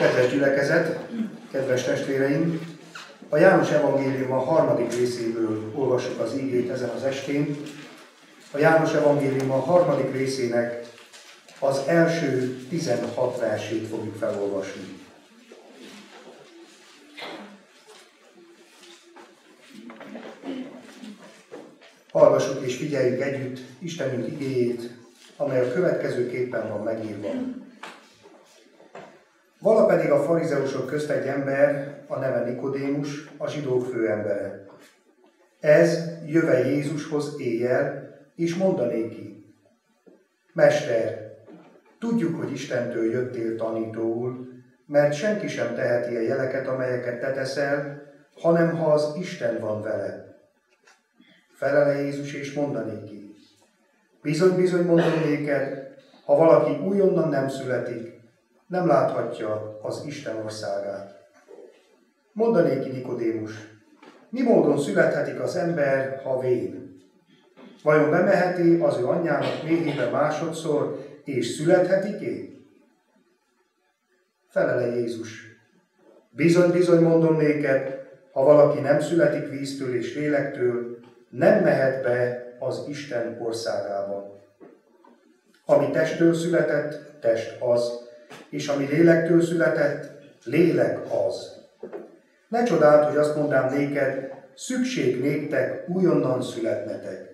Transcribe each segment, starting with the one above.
Kedves gyülekezet, kedves testvéreim! A János Evangélium a harmadik részéből olvassuk az ígét ezen az estén. A János Evangélium a harmadik részének az első 16 versét fogjuk felolvasni. Hallgassuk és figyeljük együtt Istenünk igéjét, amely a következőképpen van megírva. Vala pedig a farizeusok közt egy ember, a neve Nikodémus, a zsidók főembere. Ez jöve Jézushoz éjjel, és mondanéki, Mester, tudjuk, hogy Istentől jöttél tanítóul, mert senki sem teheti a jeleket, amelyeket te teszel, hanem ha az Isten van vele. Felele Jézus és mondanéki, bizony, bizony mondom néked, ha valaki újonnan nem születik, nem láthatja az Isten országát. Mondanéki Nikodémus, mi módon születhetik az ember, ha vén? Vajon bemeheti az ő anyjának méhébe másodszor, és születhetik-é? Felele Jézus. Bizony, bizony mondom néked, ha valaki nem születik víztől és lélektől, nem mehet be az Isten országába. Ami testtől született, test az, és ami lélektől született, lélek az. Ne csodáld, hogy azt mondám néked, szükség néktek újonnan születnetek.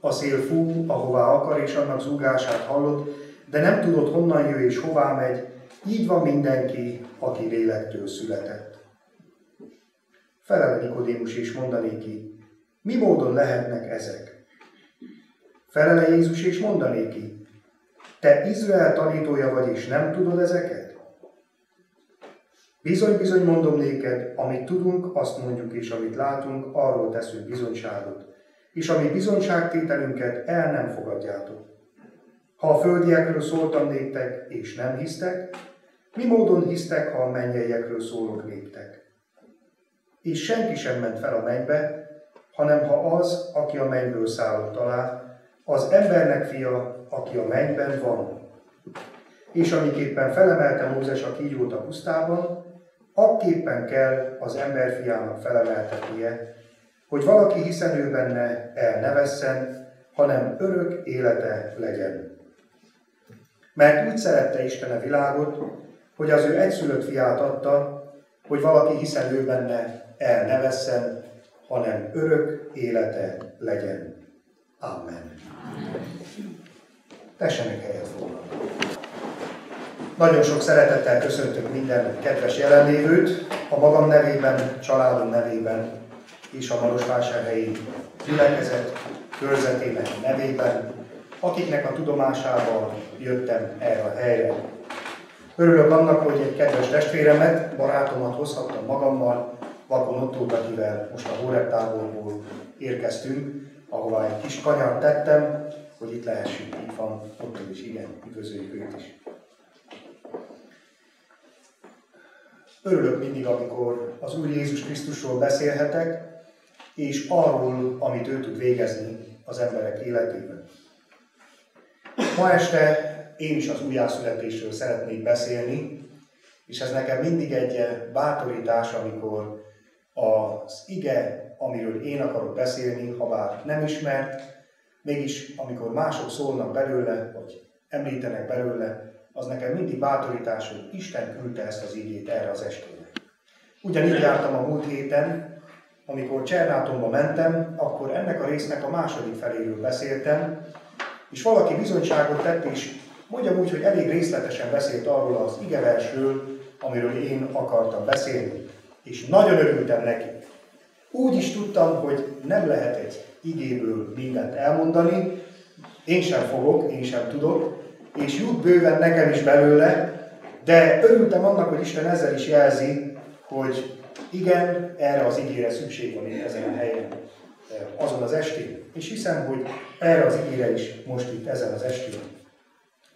A szél fú, ahová akar, és annak zúgását hallod, de nem tudod, honnan jö és hová megy, így van mindenki, aki lélektől született. Felel Nikodémus és mondanéki, mi módon lehetnek ezek? Felele Jézus és mondanéki, te Izrael tanítója vagy, és nem tudod ezeket? Bizony, bizony mondom néked, amit tudunk, azt mondjuk, és amit látunk, arról teszünk bizonyságot. És ami bizonyságtételünket el nem fogadjátok. Ha a földiekről szóltam néktek, és nem hisztek, mi módon hisztek, ha a mennyeiekről szólok néktek? És senki sem ment fel a mennybe, hanem ha az, aki a mennyből szállott alá, az embernek fia, aki a mennyben van. És amiképpen felemelte Mózes a kígyót a pusztában, akképpen kell az emberfiának felemeltetnie, hogy valaki hiszen ő benne el ne vesszen, hanem örök élete legyen. Mert úgy szerette Isten a világot, hogy az ő egyszülött fiát adta, hogy valaki hiszen ő benne el ne vesszen, hanem örök élete legyen. Amen. Tessenek helyet foglalni. Nagyon sok szeretettel köszöntök minden kedves jelenlévőt, a magam nevében, családom nevében és a Marosvásárhelyi gyülekezet körzetének nevében, akiknek a tudomásával jöttem erre a helyre. Örülök annak, hogy egy kedves testvéremet, barátomat hozhattam magammal, Vakon Ottót, akivel most a Hórep táborból érkeztünk, ahová egy kis kanyart tettem, hogy itt lehessünk. Itt van, ott is, igen, üdvözöljük őt is. Örülök mindig, amikor az Úr Jézus Krisztusról beszélhetek, és arról, amit ő tud végezni az emberek életében. Ma este én is az újjászületésről szeretnék beszélni, és ez nekem mindig egy bátorítás, amikor az ige, amiről én akarok beszélni, ha bár nem ismert, mégis amikor mások szólnak belőle, vagy említenek belőle, az nekem mindig bátorítás, hogy Isten küldte ezt az igét erre az estére. Ugyanígy jártam a múlt héten, amikor Csernátomba mentem, akkor ennek a résznek a második feléről beszéltem, és valaki bizonyságot tett, és mondjam úgy, hogy elég részletesen beszélt arról az igeversről, amiről én akartam beszélni és nagyon örültem neki. Úgy is tudtam, hogy nem lehet egy igéből mindent elmondani, én sem fogok, én sem tudok, és jut bőven nekem is belőle, de örültem annak, hogy Isten ezzel is jelzi, hogy igen, erre az ígére szükség van itt ezen a helyen, azon az estén. És hiszem, hogy erre az ígére is most itt ezen az estén.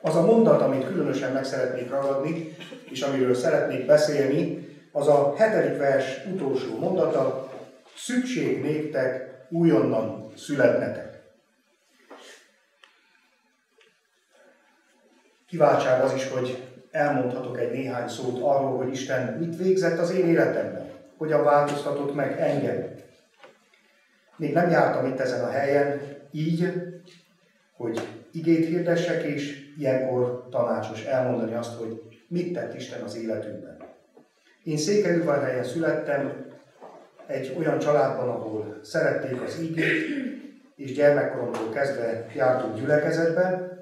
Az a mondat, amit különösen meg szeretnék ragadni, és amiről szeretnék beszélni, az a hetedik vers utolsó mondata, szükség néktek újonnan születnetek. Kiváltság az is, hogy elmondhatok egy néhány szót arról, hogy Isten mit végzett az én életemben, hogyan változtatott meg engem. Még nem jártam itt ezen a helyen így, hogy igét hirdessek, és ilyenkor tanácsos elmondani azt, hogy mit tett Isten az életünkben. Én Székelyudvarhelyen születtem, egy olyan családban, ahol szerették az igét, és gyermekkoromtól kezdve jártunk gyülekezetben,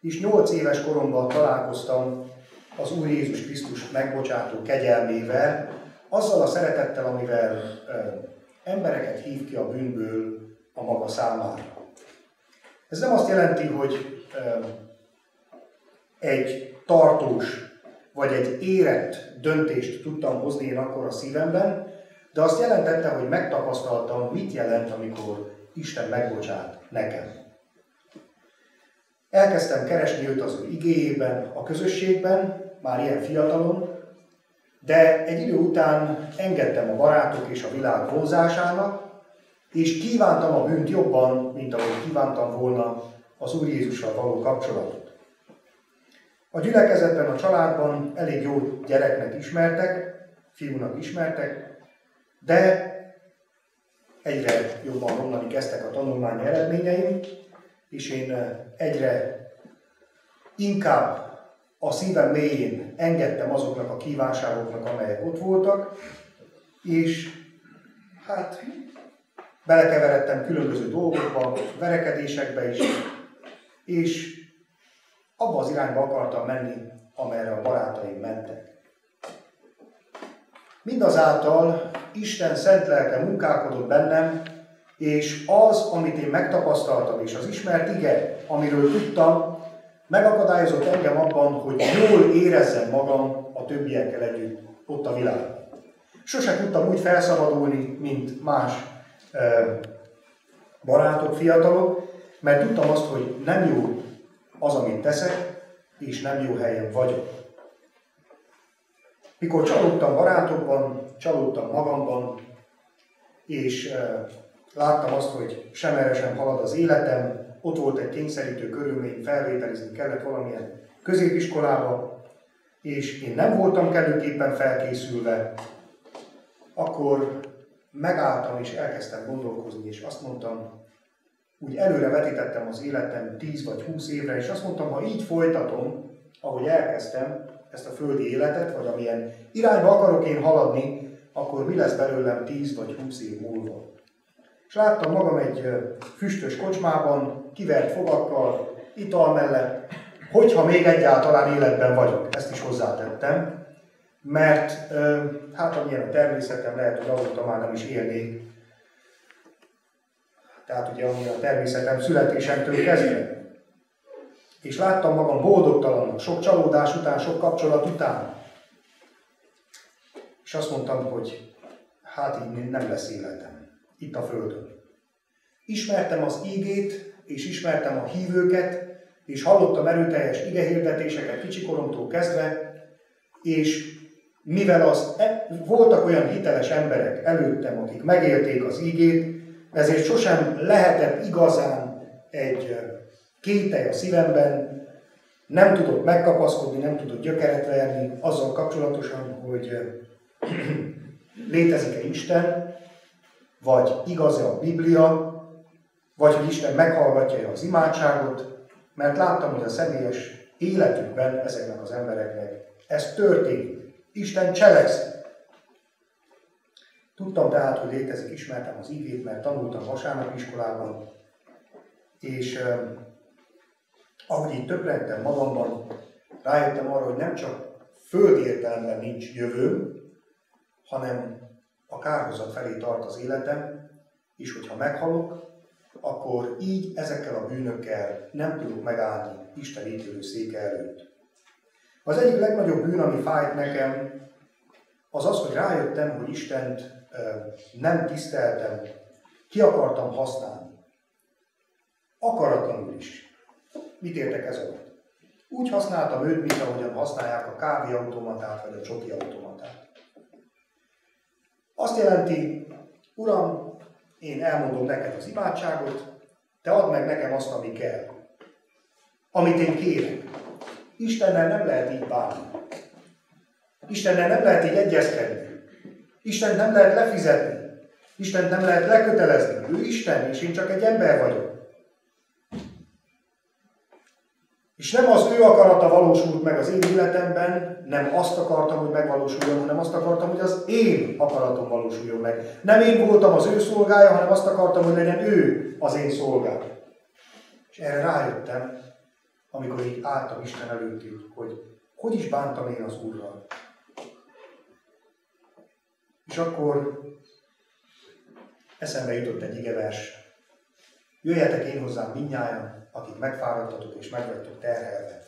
és nyolc éves koromban találkoztam az Úr Jézus Krisztus megbocsátó kegyelmével, azzal a szeretettel, amivel ö, embereket hív ki a bűnből a maga számára. Ez nem azt jelenti, hogy ö, egy tartós vagy egy érett döntést tudtam hozni én akkor a szívemben, de azt jelentette, hogy megtapasztaltam, mit jelent, amikor Isten megbocsát nekem. Elkezdtem keresni őt az ő igéjében, a közösségben, már ilyen fiatalon, de egy idő után engedtem a barátok és a világ vonzásának, és kívántam a bűnt jobban, mint ahogy kívántam volna az Úr Jézussal való kapcsolatot. A gyülekezetben, a családban elég jó gyereknek ismertek, fiúnak ismertek, de egyre jobban romlani kezdtek a tanulmányi eredményeim, és én egyre inkább a szívem mélyén engedtem azoknak a kívánságoknak, amelyek ott voltak, és hát belekeveredtem különböző dolgokba, verekedésekbe is, és abba az irányba akartam menni, amerre a barátaim mentek. Mindazáltal Isten szent lelke munkálkodott bennem, és az, amit én megtapasztaltam, és az ismert ige, amiről tudtam, megakadályozott engem abban, hogy jól érezzem magam a többiekkel együtt ott a világban. Sose tudtam úgy felszabadulni, mint más barátok, fiatalok, mert tudtam azt, hogy nem jó az, amit teszek, és nem jó helyen vagyok. Mikor csalódtam barátokban, csalódtam magamban, és láttam azt, hogy sem erre sem halad az életem, ott volt egy kényszerítő körülmény, felvételizni kellett valamilyen középiskolába, és én nem voltam kellőképpen felkészülve, akkor megálltam és elkezdtem gondolkozni, és azt mondtam, úgy előre vetítettem az életem 10 vagy 20 évre, és azt mondtam, ha így folytatom, ahogy elkezdtem ezt a földi életet, vagy amilyen irányba akarok én haladni, akkor mi lesz belőlem 10 vagy 20 év múlva. És láttam magam egy füstös kocsmában, kivert fogakkal, ital mellett, hogyha még egyáltalán életben vagyok. Ezt is hozzátettem, mert hát amilyen a természetem, lehet, hogy azóta már nem is élnék. Tehát ugye ami a természetem születésemtől kezdve. És láttam magam boldogtalanul, sok csalódás után, sok kapcsolat után. És azt mondtam, hogy hát így nem lesz életem itt a Földön. Ismertem az ígét, és ismertem a hívőket, és hallottam erőteljes igehirdetéseket kicsikoromtól kezdve, és mivel az, e, voltak olyan hiteles emberek előttem, akik megélték az ígét, ezért sosem lehetett igazán egy kételj a szívemben, nem tudott megkapaszkodni, nem tudott gyökeret verni azzal kapcsolatosan, hogy létezik-e Isten, vagy igaz-e a Biblia, vagy hogy Isten meghallgatja az imádságot, mert láttam, hogy a személyes életükben ezeknek az embereknek ez történik. Isten cselekszik. Tudtam tehát, hogy létezik, ismertem az igét, mert tanultam vasárnap iskolában, és ahogy így többlentem magamban, rájöttem arra, hogy nem csak földi értelemben nincs jövő, hanem a kárhozat felé tart az életem, és hogyha meghalok, akkor így ezekkel a bűnökkel nem tudok megállni Isten ítélő széke előtt. Az egyik legnagyobb bűn, ami fájt nekem, az az, hogy rájöttem, hogy Istent nem tiszteltem, ki akartam használni. Akaratlanul is. Mit értek ez alatt? Úgy használtam őt, mint ahogyan használják a kávéautomatát vagy a csoki automatát. Azt jelenti, Uram, én elmondom neked az imádságot, te add meg nekem azt, ami kell. Amit én kérek. Istennel nem lehet így bánni. Istennel nem lehet így egyezkedni. Isten nem lehet lefizetni. Isten nem lehet lekötelezni. Ő Isten, és én csak egy ember vagyok. És nem az ő akarata valósult meg az én életemben, nem azt akartam, hogy megvalósuljon, hanem azt akartam, hogy az én akaratom valósuljon meg. Nem én voltam az ő szolgája, hanem azt akartam, hogy legyen ő az én szolgám. És erre rájöttem, amikor így álltam Isten előtt, hogy hogy is bántam én az Úrral. És akkor eszembe jutott egy igevers. Jöjjetek én hozzám minnyáján, akik megfáradtatok és meg terhelve,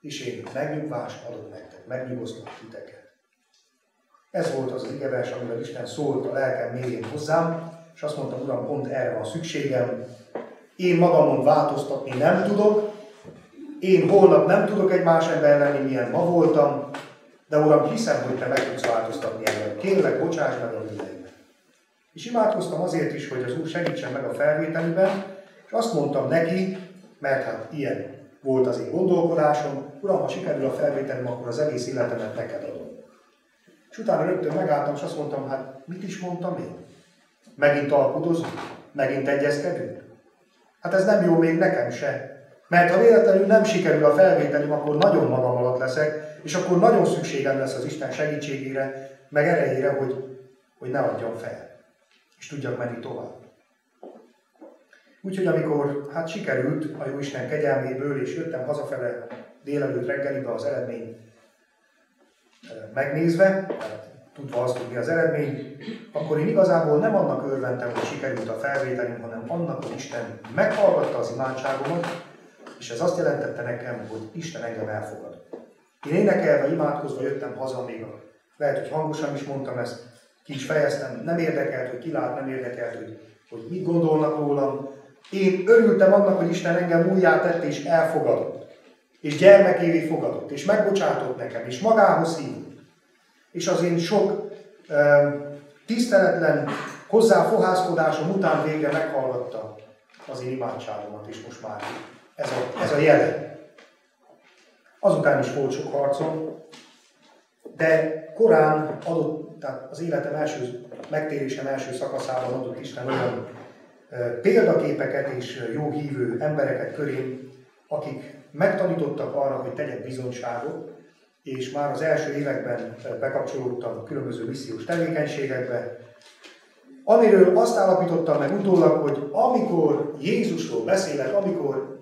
és én megnyugvást adok nektek, megnyugosztok titeket. Ez volt az az igevers, amivel Isten szólt a lelkem mélyén hozzám, és azt mondta, Uram, pont erre van szükségem. Én magamon változtatni nem tudok, én holnap nem tudok egy más ember lenni, milyen ma voltam, de Uram, hiszem, hogy Te meg tudsz változtatni engem. Kérlek, bocsáss meg a bűneimet. És imádkoztam azért is, hogy az Úr segítsen meg a felvételiben, és azt mondtam neki, mert hát ilyen volt az én gondolkodásom, Uram, ha sikerül a felvételim, akkor az egész életemet neked adom. És utána rögtön megálltam, és azt mondtam, hát mit is mondtam én? Megint alkudozunk? Megint egyezkedünk? Hát ez nem jó még nekem se. Mert ha véletlenül nem sikerül a felvételim, akkor nagyon magam alatt leszek, és akkor nagyon szükségem lesz az Isten segítségére, meg erejére, hogy, hogy ne adjam fel, és tudjak menni tovább. Úgyhogy amikor hát sikerült a Isten kegyelméből, és jöttem hazafele délelőtt reggelibe az eredmény megnézve, tehát tudva azt, hogy mi az eredmény, akkor én igazából nem annak örventem, hogy sikerült a felvételim, hanem annak, hogy Isten meghallgatta az imádságomat, és ez azt jelentette nekem, hogy Isten engem elfogad. Én énekelve, imádkozva jöttem haza még, lehet, hogy hangosan is mondtam ezt, ki is fejeztem, nem érdekelt, hogy ki lát, nem érdekelt, hogy, hogy mit gondolnak rólam. Én örültem annak, hogy Isten engem újjá és elfogadott. És gyermekévé fogadott, és megbocsátott nekem, és magához hívott. És az én sok uh, tiszteletlen hozzáfohászkodásom után végre meghallgatta az én imádságomat, és most már ez a, ez a jele. Azután is volt sok harcom, de korán adott, tehát az életem első, megtérésem első szakaszában adott Isten olyan példaképeket és jó hívő embereket körém, akik megtanítottak arra, hogy tegyek bizonyságot, és már az első években bekapcsolódtam különböző missziós tevékenységekbe, amiről azt állapítottam meg utólag, hogy amikor Jézusról beszélek, amikor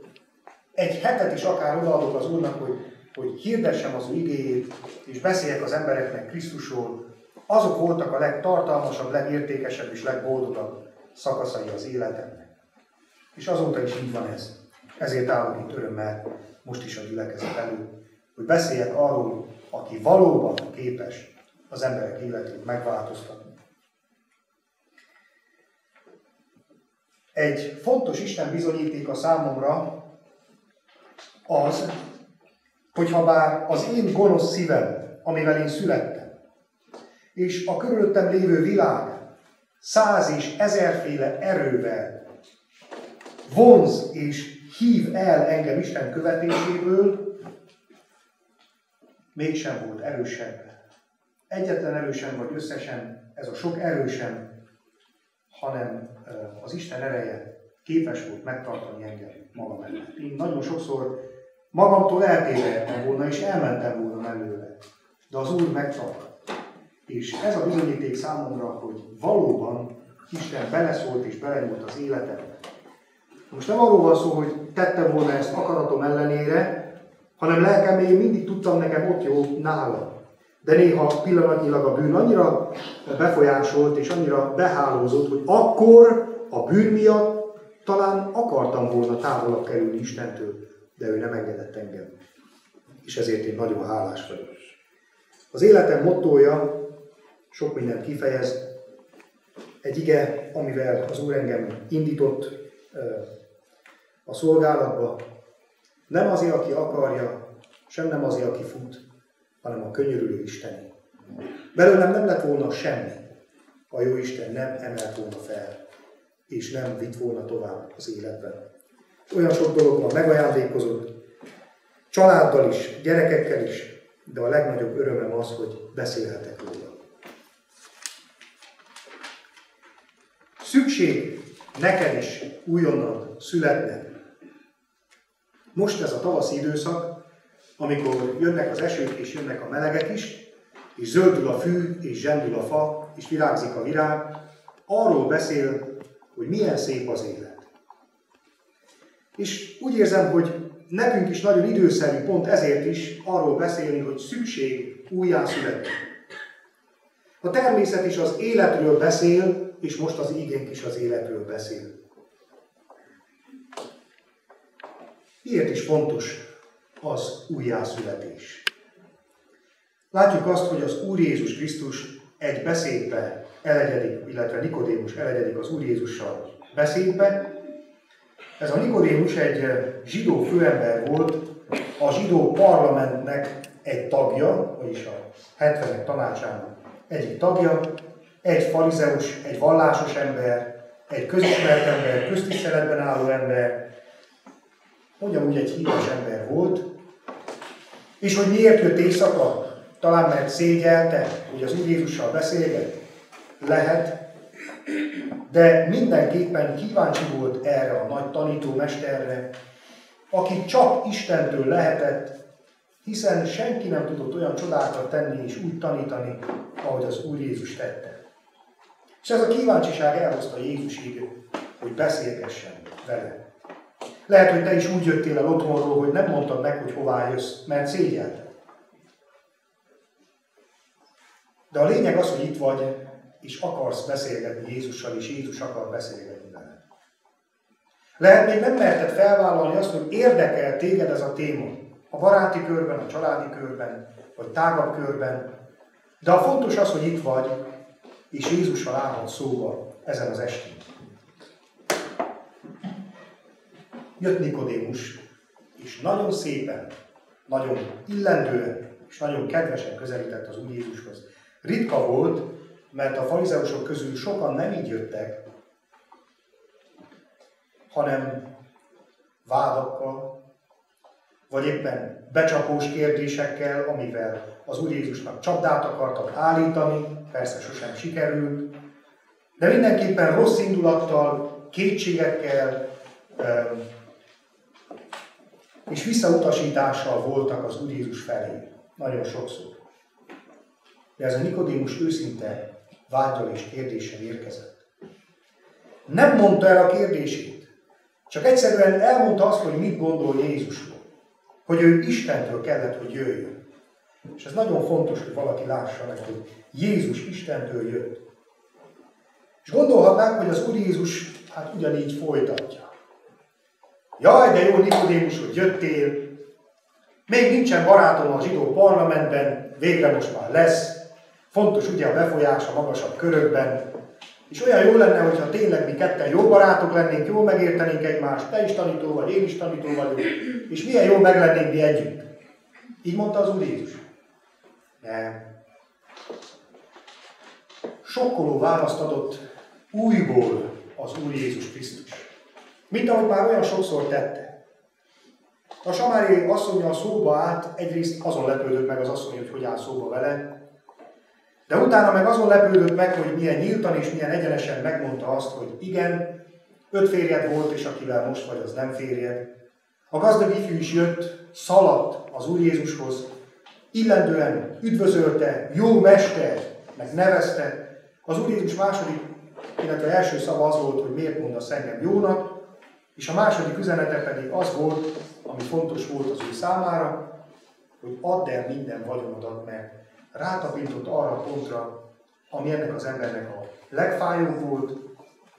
egy hetet is akár odaadok az Úrnak, hogy, hogy hirdessem az ő igéjét, és beszéljek az embereknek Krisztusról, azok voltak a legtartalmasabb, legértékesebb és legboldogabb szakaszai az életemnek. És azóta is így van ez. Ezért állok itt örömmel most is a gyülekezet előtt, hogy beszéljek arról, aki valóban képes az emberek életét megváltoztatni. Egy fontos Isten bizonyíték a számomra az, hogyha bár az én gonosz szívem, amivel én születtem, és a körülöttem lévő világ száz és ezerféle erővel vonz és hív el engem Isten követéséből, mégsem volt erősebb. Egyetlen erősen vagy összesen, ez a sok erősen, hanem az Isten ereje képes volt megtartani engem magam mellett. Én nagyon sokszor Magamtól eltévehettem volna, és elmentem volna mellőle. De az Úr megtart. És ez a bizonyíték számomra, hogy valóban Isten beleszólt és belenyúlt az életembe. Most nem arról van szó, hogy tettem volna ezt akaratom ellenére, hanem lelkem én mindig tudtam nekem ott jó nála. De néha pillanatnyilag a bűn annyira befolyásolt és annyira behálózott, hogy akkor a bűn miatt talán akartam volna távolabb kerülni Istentől de ő nem engedett engem. És ezért én nagyon hálás vagyok. Az életem mottója sok mindent kifejez. Egy ige, amivel az Úr engem indított a szolgálatba, nem azért, aki akarja, sem nem azért, aki fut, hanem a könyörülő Isten. Belőlem nem lett volna semmi, a jó Isten nem emelt volna fel, és nem vitt volna tovább az életben olyan sok dologban megajándékozott, Családdal is, gyerekekkel is, de a legnagyobb örömem az, hogy beszélhetek róla. Szükség neked is újonnan születne. Most ez a tavaszi időszak, amikor jönnek az esők és jönnek a melegek is, és zöldül a fű, és zsendül a fa, és virágzik a virág, arról beszél, hogy milyen szép az élet. És úgy érzem, hogy nekünk is nagyon időszerű pont ezért is arról beszélni, hogy szükség újjászületni. A természet is az életről beszél, és most az igénk is az életről beszél. Miért is fontos az újjászületés? Látjuk azt, hogy az Úr Jézus Krisztus egy beszédbe elegyedik, illetve Nikodémus elegyedik az Úr Jézussal beszédbe. Ez a Nikodémus egy zsidó főember volt, a zsidó parlamentnek egy tagja, vagyis a 70 tanácsának egyik tagja, egy farizeus, egy vallásos ember, egy közismert ember, köztiszteletben álló ember, mondjam úgy, egy híres ember volt, és hogy miért jött éjszaka? Talán mert szégyelte, hogy az Úr Jézussal beszélget? Lehet. De mindenképpen kíváncsi volt erre a nagy tanítómesterre, aki csak Istentől lehetett, hiszen senki nem tudott olyan csodákat tenni és úgy tanítani, ahogy az Úr Jézus tette. És ez a kíváncsiság elhozta Jézusig, hogy beszélgessen vele. Lehet, hogy te is úgy jöttél el otthonról, hogy nem mondtad meg, hogy hová jössz, mert szégyelted. De a lényeg az, hogy itt vagy, és akarsz beszélgetni Jézussal, és Jézus akar beszélgetni veled. Lehet még nem merted felvállalni azt, hogy érdekel téged ez a téma. A baráti körben, a családi körben, vagy tágabb körben. De a fontos az, hogy itt vagy, és Jézussal állhat szóba ezen az estén. Jött Nikodémus, és nagyon szépen, nagyon illendően, és nagyon kedvesen közelített az Úr Jézushoz. Ritka volt, mert a farizeusok közül sokan nem így jöttek, hanem vádakkal, vagy éppen becsapós kérdésekkel, amivel az Úr Jézusnak csapdát akartak állítani, persze sosem sikerült, de mindenképpen rossz indulattal, kétségekkel és visszautasítással voltak az Úr Jézus felé. Nagyon sokszor. De ez a Nikodémus őszinte vágyal és kérdéssel érkezett. Nem mondta el a kérdését, csak egyszerűen elmondta azt, hogy mit gondol Jézusról. Hogy ő Istentől kellett, hogy jöjjön. És ez nagyon fontos, hogy valaki lássa meg, hogy Jézus Istentől jött. És gondolhatnánk, hogy az Úr Jézus hát ugyanígy folytatja. Jaj, de jó Nikodémus, hogy jöttél. Még nincsen barátom a zsidó parlamentben, végre most már lesz. Fontos ugye a befolyás a magasabb körökben. És olyan jó lenne, hogyha tényleg mi ketten jó barátok lennénk, jól megértenénk egymást, te is tanító vagy, én is tanító vagyok, és milyen jó meg lennénk mi együtt. Így mondta az Úr Jézus. Nem. Sokkoló választ adott újból az Úr Jézus Krisztus. Mint ahogy már olyan sokszor tette. A Samári asszonya szóba állt, egyrészt azon lepődött meg az asszony, hogy hogy áll szóba vele, de utána meg azon lepődött meg, hogy milyen nyíltan és milyen egyenesen megmondta azt, hogy igen, öt férjed volt, és akivel most vagy, az nem férjed. A gazdag ifjú is jött, szaladt az Úr Jézushoz, illendően üdvözölte, jó mester, meg nevezte. Az Úr Jézus második, illetve első szava az volt, hogy miért mondasz engem jónak, és a második üzenete pedig az volt, ami fontos volt az ő számára, hogy add el minden vagyonodat, mert rátapintott arra a pontra, ami ennek az embernek a legfájóbb volt,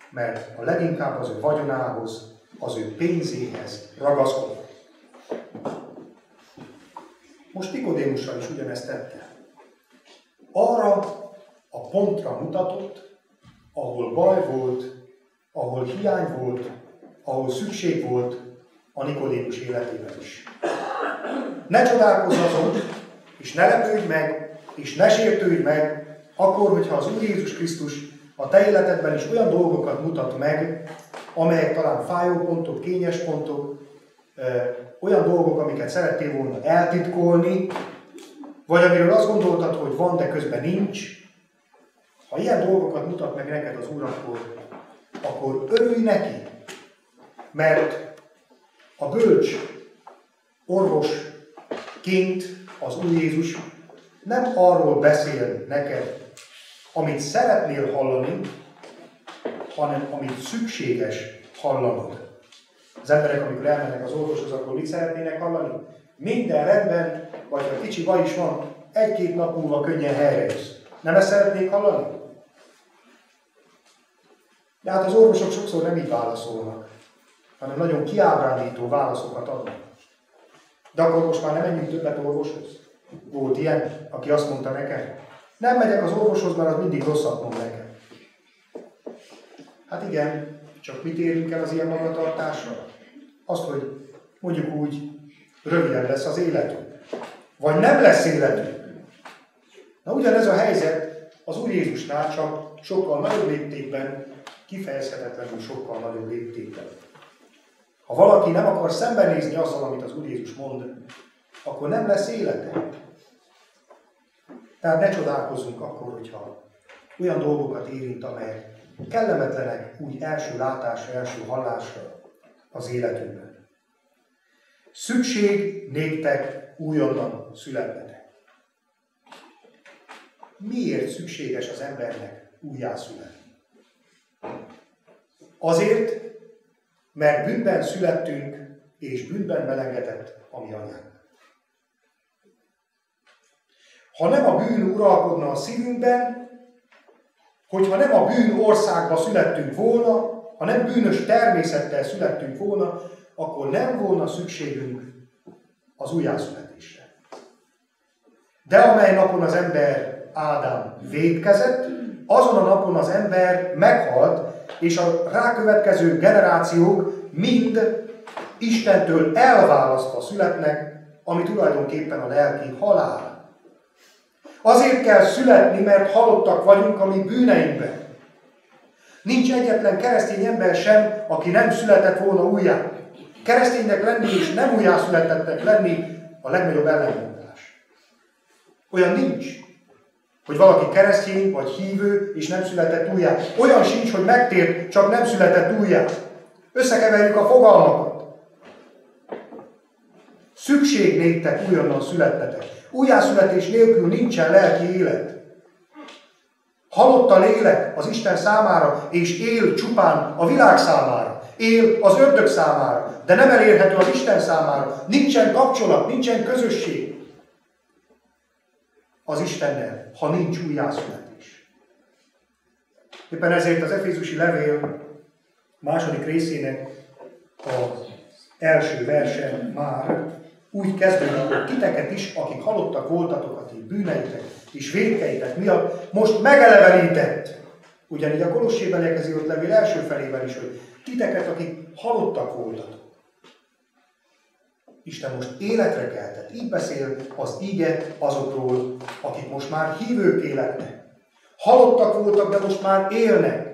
mert a leginkább az ő vagyonához, az ő pénzéhez ragaszkodott. Most Nikodémussal is ugyanezt tette. Arra a pontra mutatott, ahol baj volt, ahol hiány volt, ahol szükség volt a Nikodémus életében is. Ne csodálkozz azon, és ne lepődj meg, és ne sértődj meg, akkor, hogyha az Úr Jézus Krisztus a te életedben is olyan dolgokat mutat meg, amelyek talán fájó pontok, kényes pontok, olyan dolgok, amiket szerettél volna eltitkolni, vagy amiről azt gondoltad, hogy van, de közben nincs, ha ilyen dolgokat mutat meg neked az Úr, akkor, akkor örülj neki, mert a bölcs orvosként az Úr Jézus nem arról beszél neked, amit szeretnél hallani, hanem amit szükséges hallanod. Az emberek, amikor elmennek az orvoshoz, akkor mit szeretnének hallani? Minden rendben, vagy ha kicsi baj is van, egy-két nap múlva könnyen helyrejössz. Nem ezt szeretnék hallani? De hát az orvosok sokszor nem így válaszolnak, hanem nagyon kiábrándító válaszokat adnak. De akkor most már nem menjünk többet orvoshoz. Volt ilyen, aki azt mondta nekem, nem megyek az orvoshoz, mert az mindig rosszat mond nekem. Hát igen, csak mit érünk el az ilyen magatartásra? Azt, hogy mondjuk úgy, rövidebb lesz az életünk. Vagy nem lesz életünk. Na ugyanez a helyzet az Úr Jézusnál, csak sokkal nagyobb léptékben, kifejezhetetlenül sokkal nagyobb léptékben. Ha valaki nem akar szembenézni azzal, amit az Úr Jézus mond, akkor nem lesz élete. Tehát ne csodálkozzunk akkor, hogyha olyan dolgokat érint, amelyek kellemetlenek úgy első látásra, első hallásra az életünkben. Szükség néktek újonnan születnetek. Miért szükséges az embernek újjászületni? Azért, mert bűnben születtünk, és bűnben melengetett a mi anyánk. Ha nem a bűn uralkodna a szívünkben, hogyha nem a bűn országba születtünk volna, ha nem bűnös természettel születtünk volna, akkor nem volna szükségünk az újjászületésre. De amely napon az ember Ádám védkezett, azon a napon az ember meghalt, és a rákövetkező generációk mind Istentől elválasztva születnek, ami tulajdonképpen a lelki halál. Azért kell születni, mert halottak vagyunk a mi bűneinkben. Nincs egyetlen keresztény ember sem, aki nem született volna újjá. Kereszténynek lenni és nem újjászületettek lenni a legnagyobb ellenmondás. Olyan nincs, hogy valaki keresztény vagy hívő és nem született újjá. Olyan sincs, hogy megtér, csak nem született újjá. Összekeverjük a fogalmakat. Szükség néktek újonnan születtetek. Újjászületés nélkül nincsen lelki élet. Halott a lélek az Isten számára, és él csupán a világ számára. Él az ördög számára, de nem elérhető az Isten számára. Nincsen kapcsolat, nincsen közösség az Istennel, ha nincs újjászületés. Éppen ezért az Efézusi levél második részének az első verse már úgy kezdődik, hogy titeket is, akik halottak voltatok a ti bűneitek és védkeitek miatt, most megelevenített. Ugyanígy a Kolossébeliekhez írott levél első felében is, hogy titeket, akik halottak voltatok. Isten most életre keltett. Így beszél az ige azokról, akik most már hívők életnek. Halottak voltak, de most már élnek.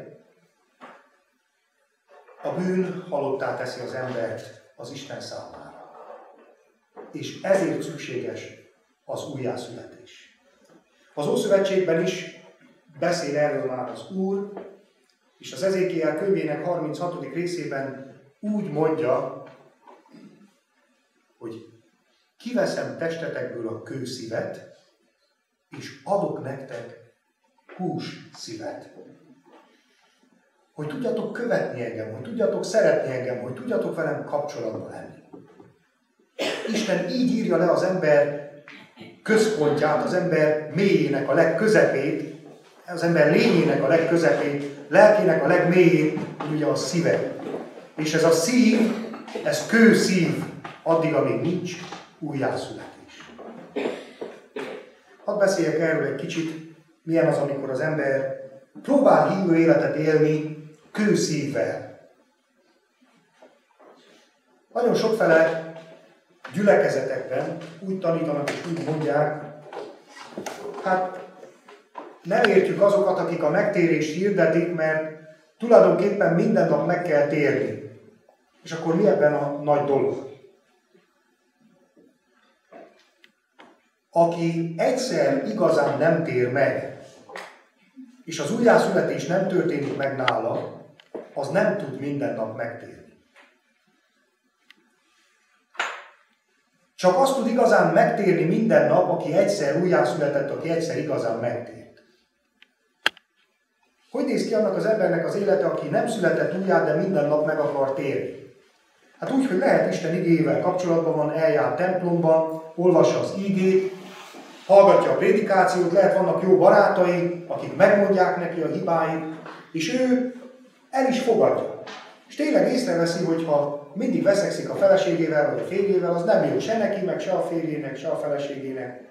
A bűn halottá teszi az embert az Isten számára és ezért szükséges az újjászületés. Az Ószövetségben is beszél erről már az Úr, és az Ezékiel könyvének 36. részében úgy mondja, hogy kiveszem testetekből a kőszívet, és adok nektek hús szívet. Hogy tudjatok követni engem, hogy tudjatok szeretni engem, hogy tudjatok velem kapcsolatban lenni. Isten így írja le az ember központját, az ember mélyének a legközepét, az ember lényének a legközepét, lelkének a legmélyét, ugye a szíve. És ez a szív, ez kőszív, addig, amíg nincs újjászületés. Hadd beszéljek erről egy kicsit, milyen az, amikor az ember próbál hívő életet élni kőszívvel. Nagyon sokfele gyülekezetekben úgy tanítanak és úgy mondják, hát nem értjük azokat, akik a megtérést hirdetik, mert tulajdonképpen minden nap meg kell térni. És akkor mi ebben a nagy dolog? Aki egyszer igazán nem tér meg, és az újjászületés nem történik meg nála, az nem tud minden nap megtérni. Csak azt tud igazán megtérni minden nap, aki egyszer újjászületett, aki egyszer igazán megtért. Hogy néz ki annak az embernek az élete, aki nem született újjá, de minden nap meg akar térni? Hát úgy, hogy lehet Isten igével kapcsolatban van, eljár templomban, olvassa az igét, hallgatja a prédikációt, lehet vannak jó barátai, akik megmondják neki a hibáit, és ő el is fogadja. És tényleg észreveszi, hogy ha mindig veszekszik a feleségével vagy a férjével, az nem jó se neki, meg se a férjének, se a feleségének.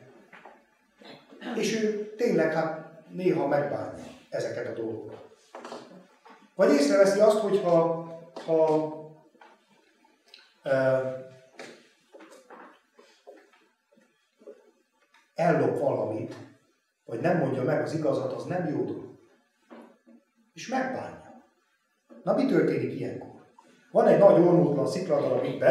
És ő tényleg hát néha megbánja ezeket a dolgokat. Vagy észreveszi azt, hogy ha, ha ellop valamit, vagy nem mondja meg az igazat, az nem jó dolog. És megbánja. Na mi történik ilyenkor? Van egy nagy ormótlan szikladarab itt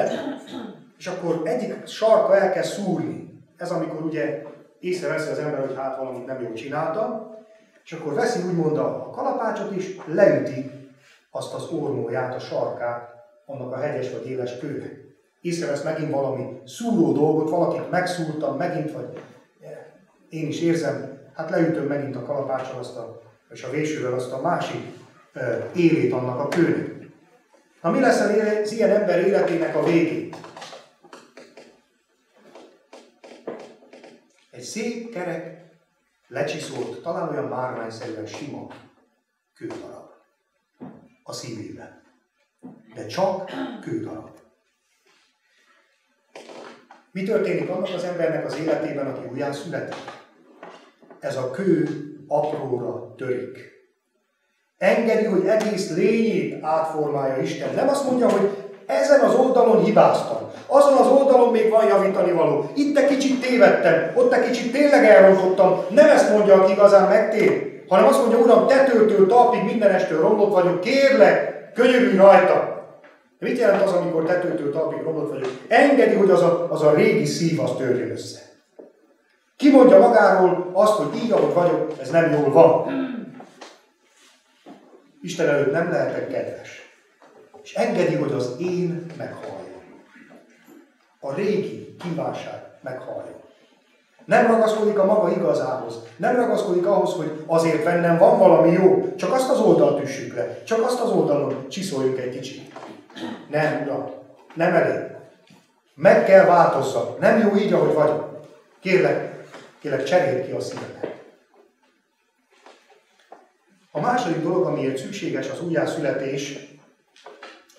és akkor egyik sarka elkezd szúrni. Ez amikor ugye észreveszi az ember, hogy hát valamit nem jól csinálta, és akkor veszi úgymond a kalapácsot is, leüti azt az ormóját, a sarkát annak a hegyes vagy éles kőnek. Észrevesz megint valami szúró dolgot, valakit megszúrtam, megint, vagy én is érzem, hát leütöm megint a kalapáccsal azt a, és a vésővel azt a másik élét annak a kőnek. Na mi lesz az ilyen ember életének a végén? Egy szép, kerek, lecsiszolt, talán olyan márványszerűen sima kődarab a szívében. De csak kődarab. Mi történik annak az embernek az életében, aki újján születik? Ez a kő apróra törik. Engedi, hogy egész lényét átformálja Isten. Nem azt mondja, hogy ezen az oldalon hibáztam. Azon az oldalon még van javítani való. Itt egy kicsit tévedtem, ott egy kicsit tényleg elrontottam. Nem ezt mondja, aki igazán megtér, hanem azt mondja, Uram, tetőtől talpig mindenestől romlott vagyok, kérlek, könyörülj rajta. Mit jelent az, amikor tetőtől talpig romlott vagyok? Engedi, hogy az a, az a régi szív az törjön össze. Ki mondja magáról azt, hogy így, ahogy vagyok, ez nem jól van. Isten előtt nem lehetek kedves. És engedi, hogy az én meghaljon. A régi kívánság meghaljon. Nem ragaszkodik a maga igazához. Nem ragaszkodik ahhoz, hogy azért bennem van valami jó. Csak azt az oldalt üssük le. Csak azt az oldalon csiszoljunk egy kicsit. Nem, Uram. Nem elég. Meg kell változzak. Nem jó így, ahogy vagyok. Kérlek, kérlek, cseréld ki a szívemet. A második dolog, amiért szükséges az újjászületés,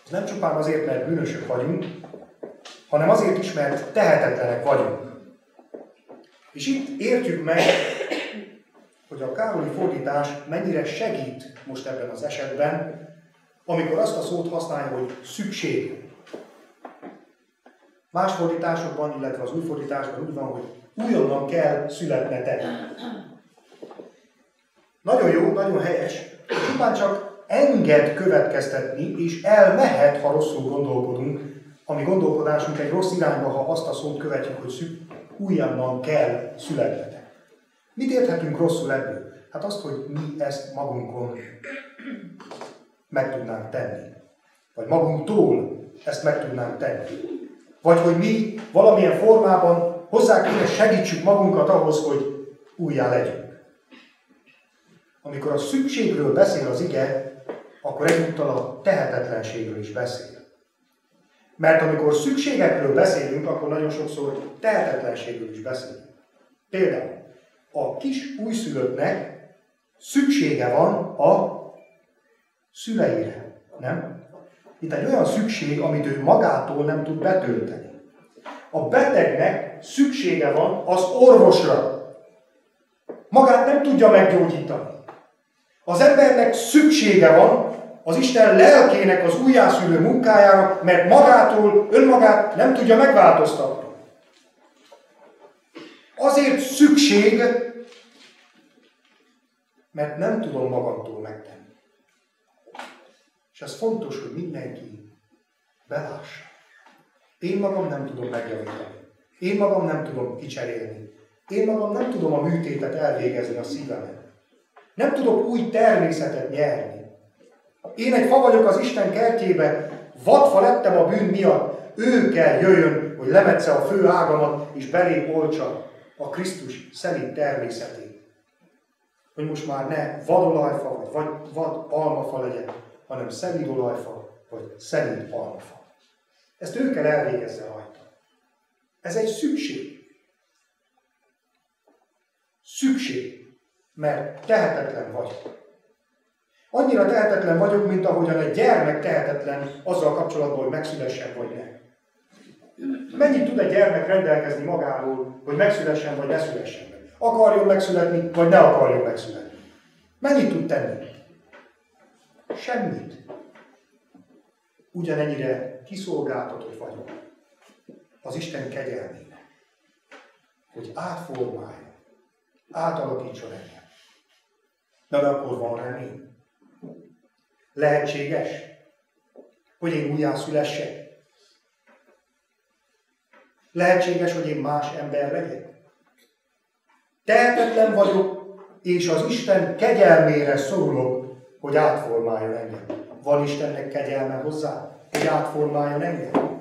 az nem csupán azért, mert bűnösök vagyunk, hanem azért is, mert tehetetlenek vagyunk. És itt értjük meg, hogy a Károli fordítás mennyire segít most ebben az esetben, amikor azt a szót használja, hogy szükség. Más fordításokban, illetve az új fordításban úgy van, hogy újonnan kell születnetek. Nagyon jó, nagyon helyes. Csupán csak enged következtetni, és elmehet, ha rosszul gondolkodunk. Ami gondolkodásunk egy rossz irányba, ha azt a szót követjük, hogy szük, újonnan kell születnetek. Mit érthetünk rosszul ebből? Hát azt, hogy mi ezt magunkon meg tudnánk tenni. Vagy magunktól ezt meg tudnánk tenni. Vagy hogy mi valamilyen formában hozzá kéne segítsük magunkat ahhoz, hogy újjá legyünk. Amikor a szükségről beszél az ige, akkor egyúttal a tehetetlenségről is beszél. Mert amikor szükségekről beszélünk, akkor nagyon sokszor tehetetlenségről is beszélünk. Például a kis újszülöttnek szüksége van a szüleire, nem? Itt egy olyan szükség, amit ő magától nem tud betölteni. A betegnek szüksége van az orvosra. Magát nem tudja meggyógyítani. Az embernek szüksége van az Isten lelkének az újjászülő munkájára, mert magától, önmagát nem tudja megváltoztatni. Azért szükség, mert nem tudom magamtól megtenni. És ez fontos, hogy mindenki belássa. Én magam nem tudom megjavítani. Én magam nem tudom kicserélni. Én magam nem tudom a műtétet elvégezni a szívemen. Nem tudok új természetet nyerni. Én egy fa vagyok az Isten kertjébe, vadfa lettem a bűn miatt, ő kell jöjjön, hogy lemetse a fő ágamat, és belé olcsa a Krisztus szelít természetét. Hogy most már ne vadolajfa, vagy vad, vad almafa legyen, hanem szelíd olajfa, vagy szelíd almafa. Ezt ő kell elvégezze rajta. Ez egy szükség. Szükség, mert tehetetlen vagyok. Annyira tehetetlen vagyok, mint ahogyan egy gyermek tehetetlen azzal kapcsolatban, hogy megszülessen vagy ne. Mennyit tud egy gyermek rendelkezni magáról, hogy megszülessen vagy ne szülessen meg? Akarjon megszületni, vagy ne akarjon megszületni? Mennyit tud tenni? Semmit. Ugyanennyire kiszolgáltatott vagyok az Isten kegyelmének, hogy átformálja, átalakítson engem. De akkor van remény. Lehetséges, hogy én újjászülessek. Lehetséges, hogy én más ember legyek. Tehetetlen vagyok, és az Isten kegyelmére szorulok, hogy átformáljon engem. Van Istennek kegyelme hozzá, hogy átformáljon engem?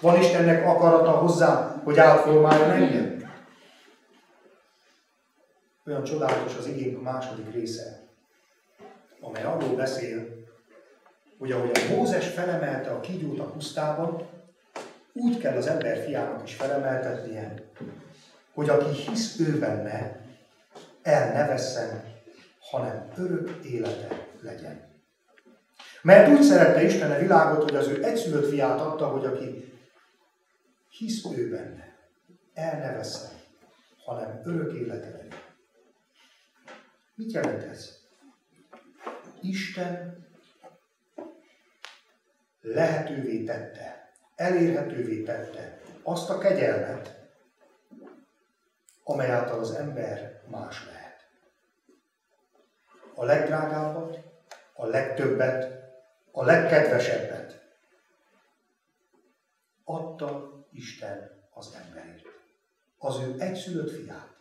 Van Istennek akarata hozzá, hogy átformáljon engem? Olyan csodálatos az igény a második része, amely arról beszél, hogy ahogy a Mózes felemelte a kígyót a pusztában, úgy kell az ember fiának is felemeltetnie, hogy aki hisz ő benne, el ne vesszen, hanem örök élete legyen. Mert úgy szerette Isten a világot, hogy az ő egyszülött fiát adta, hogy aki hisz ő benne, el ne vesszen, hanem örök élete legyen. Mit jelent ez? Isten lehetővé tette, elérhetővé tette azt a kegyelmet, amely által az ember más lehet. A legdrágábbat, a legtöbbet, a legkedvesebbet adta Isten az emberért. Az ő egyszülött fiát.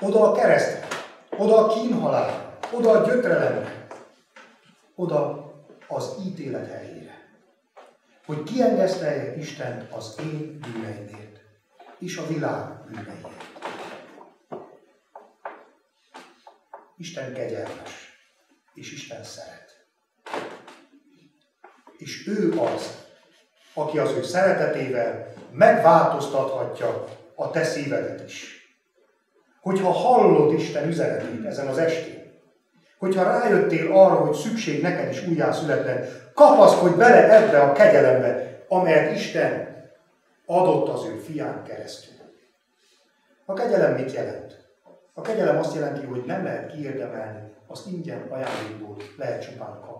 Oda a keresztre, oda a kínhalál, oda a gyötrelemre, oda az ítélet helyére. Hogy kiengesztelje Isten az én bűneimért, és a világ bűneiért. Isten kegyelmes, és Isten szeret. És ő az, aki az ő szeretetével megváltoztathatja a te szívedet is. Hogyha hallod Isten üzenetét ezen az estén, hogyha rájöttél arra, hogy szükség neked is újjászületned, kapaszkodj bele ebbe a kegyelembe, amelyet Isten adott az ő fián keresztül. A kegyelem mit jelent? A kegyelem azt jelenti, hogy nem lehet kiérdemelni, azt ingyen ajándékból lehet csupán kapni.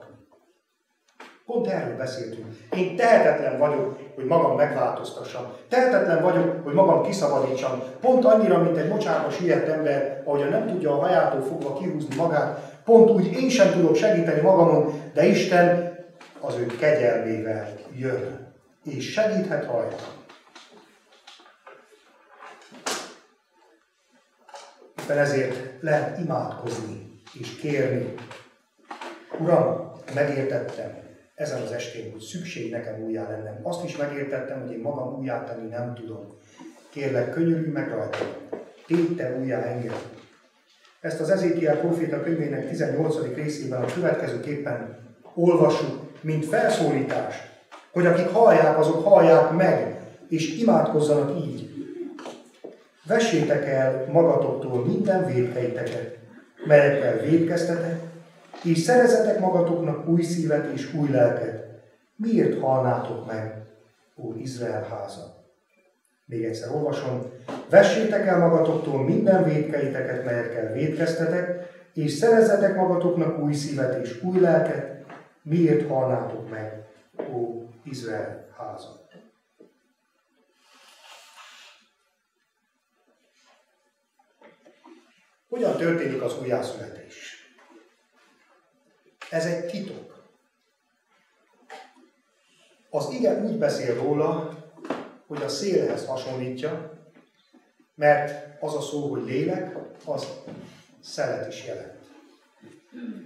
Pont erről beszéltünk. Én tehetetlen vagyok, hogy magam megváltoztassam. Tehetetlen vagyok, hogy magam kiszabadítsam. Pont annyira, mint egy mocsárba süllyedt ember, ahogyan nem tudja a hajától fogva kihúzni magát, Pont úgy én sem tudok segíteni magamon, de Isten az ő kegyelmével jön, és segíthet rajta. Éppen ezért lehet imádkozni és kérni. Uram, megértettem ezen az estén, hogy szükség nekem újjá lennem. Azt is megértettem, hogy én magam újjá tenni nem tudom. Kérlek, könyörülj meg rajta. Tégy te újjá engem. Ezt az Ezékiel proféta könyvének 18. részében a következőképpen olvassuk, mint felszólítás, hogy akik hallják, azok hallják meg, és imádkozzanak így. Vessétek el magatoktól minden védkeiteket, melyekkel védkeztetek, és szerezetek magatoknak új szívet és új lelket. Miért halnátok meg, ó Izrael háza? Még egyszer olvasom. Vessétek el magatoktól minden védkeiteket, melyekkel védkeztetek, és szerezzetek magatoknak új szívet és új lelket, miért halnátok meg, ó Izrael háza. Hogyan történik az újjászületés? Ez egy titok. Az ige úgy beszél róla, hogy a szélhez hasonlítja, Mert az a szó, hogy lélek, az szelet is jelent.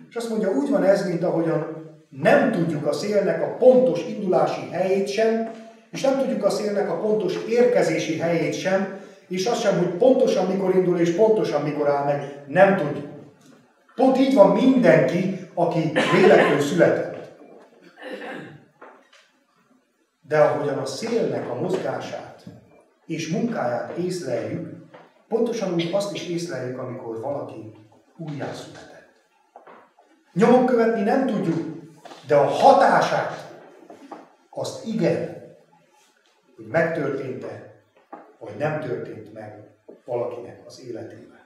És azt mondja, úgy van ez, mint ahogyan nem tudjuk a szélnek a pontos indulási helyét sem, és nem tudjuk a szélnek a pontos érkezési helyét sem, és azt sem, hogy pontosan mikor indul és pontosan mikor áll meg, nem tudjuk. Pont így van mindenki, aki lélektől született. De ahogyan a szélnek a mozgását és munkáját észleljük, pontosan úgy azt is észleljük, amikor valaki újjászületett. Nyomon követni nem tudjuk, de a hatását, azt igen, hogy megtörtént-e, vagy nem történt meg valakinek az életében.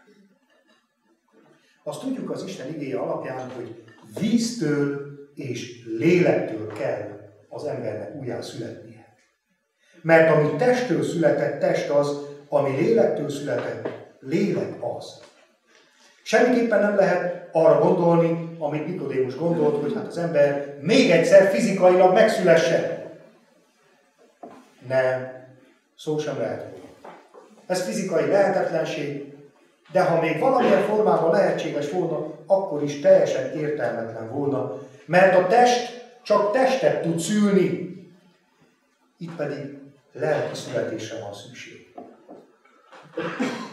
Azt tudjuk az Isten igéje alapján, hogy víztől és lélektől kell az embernek újjá születnie. Mert ami testtől született, test az, ami lélektől született, lélek az. Semmiképpen nem lehet arra gondolni, amit Nikodémus gondolt, hogy hát az ember még egyszer fizikailag megszülessen. Nem, szó sem lehet Ez fizikai lehetetlenség, de ha még valamilyen formában lehetséges volna, akkor is teljesen értelmetlen volna, mert a test csak testet tud szülni, itt pedig lelki születésre van szükség.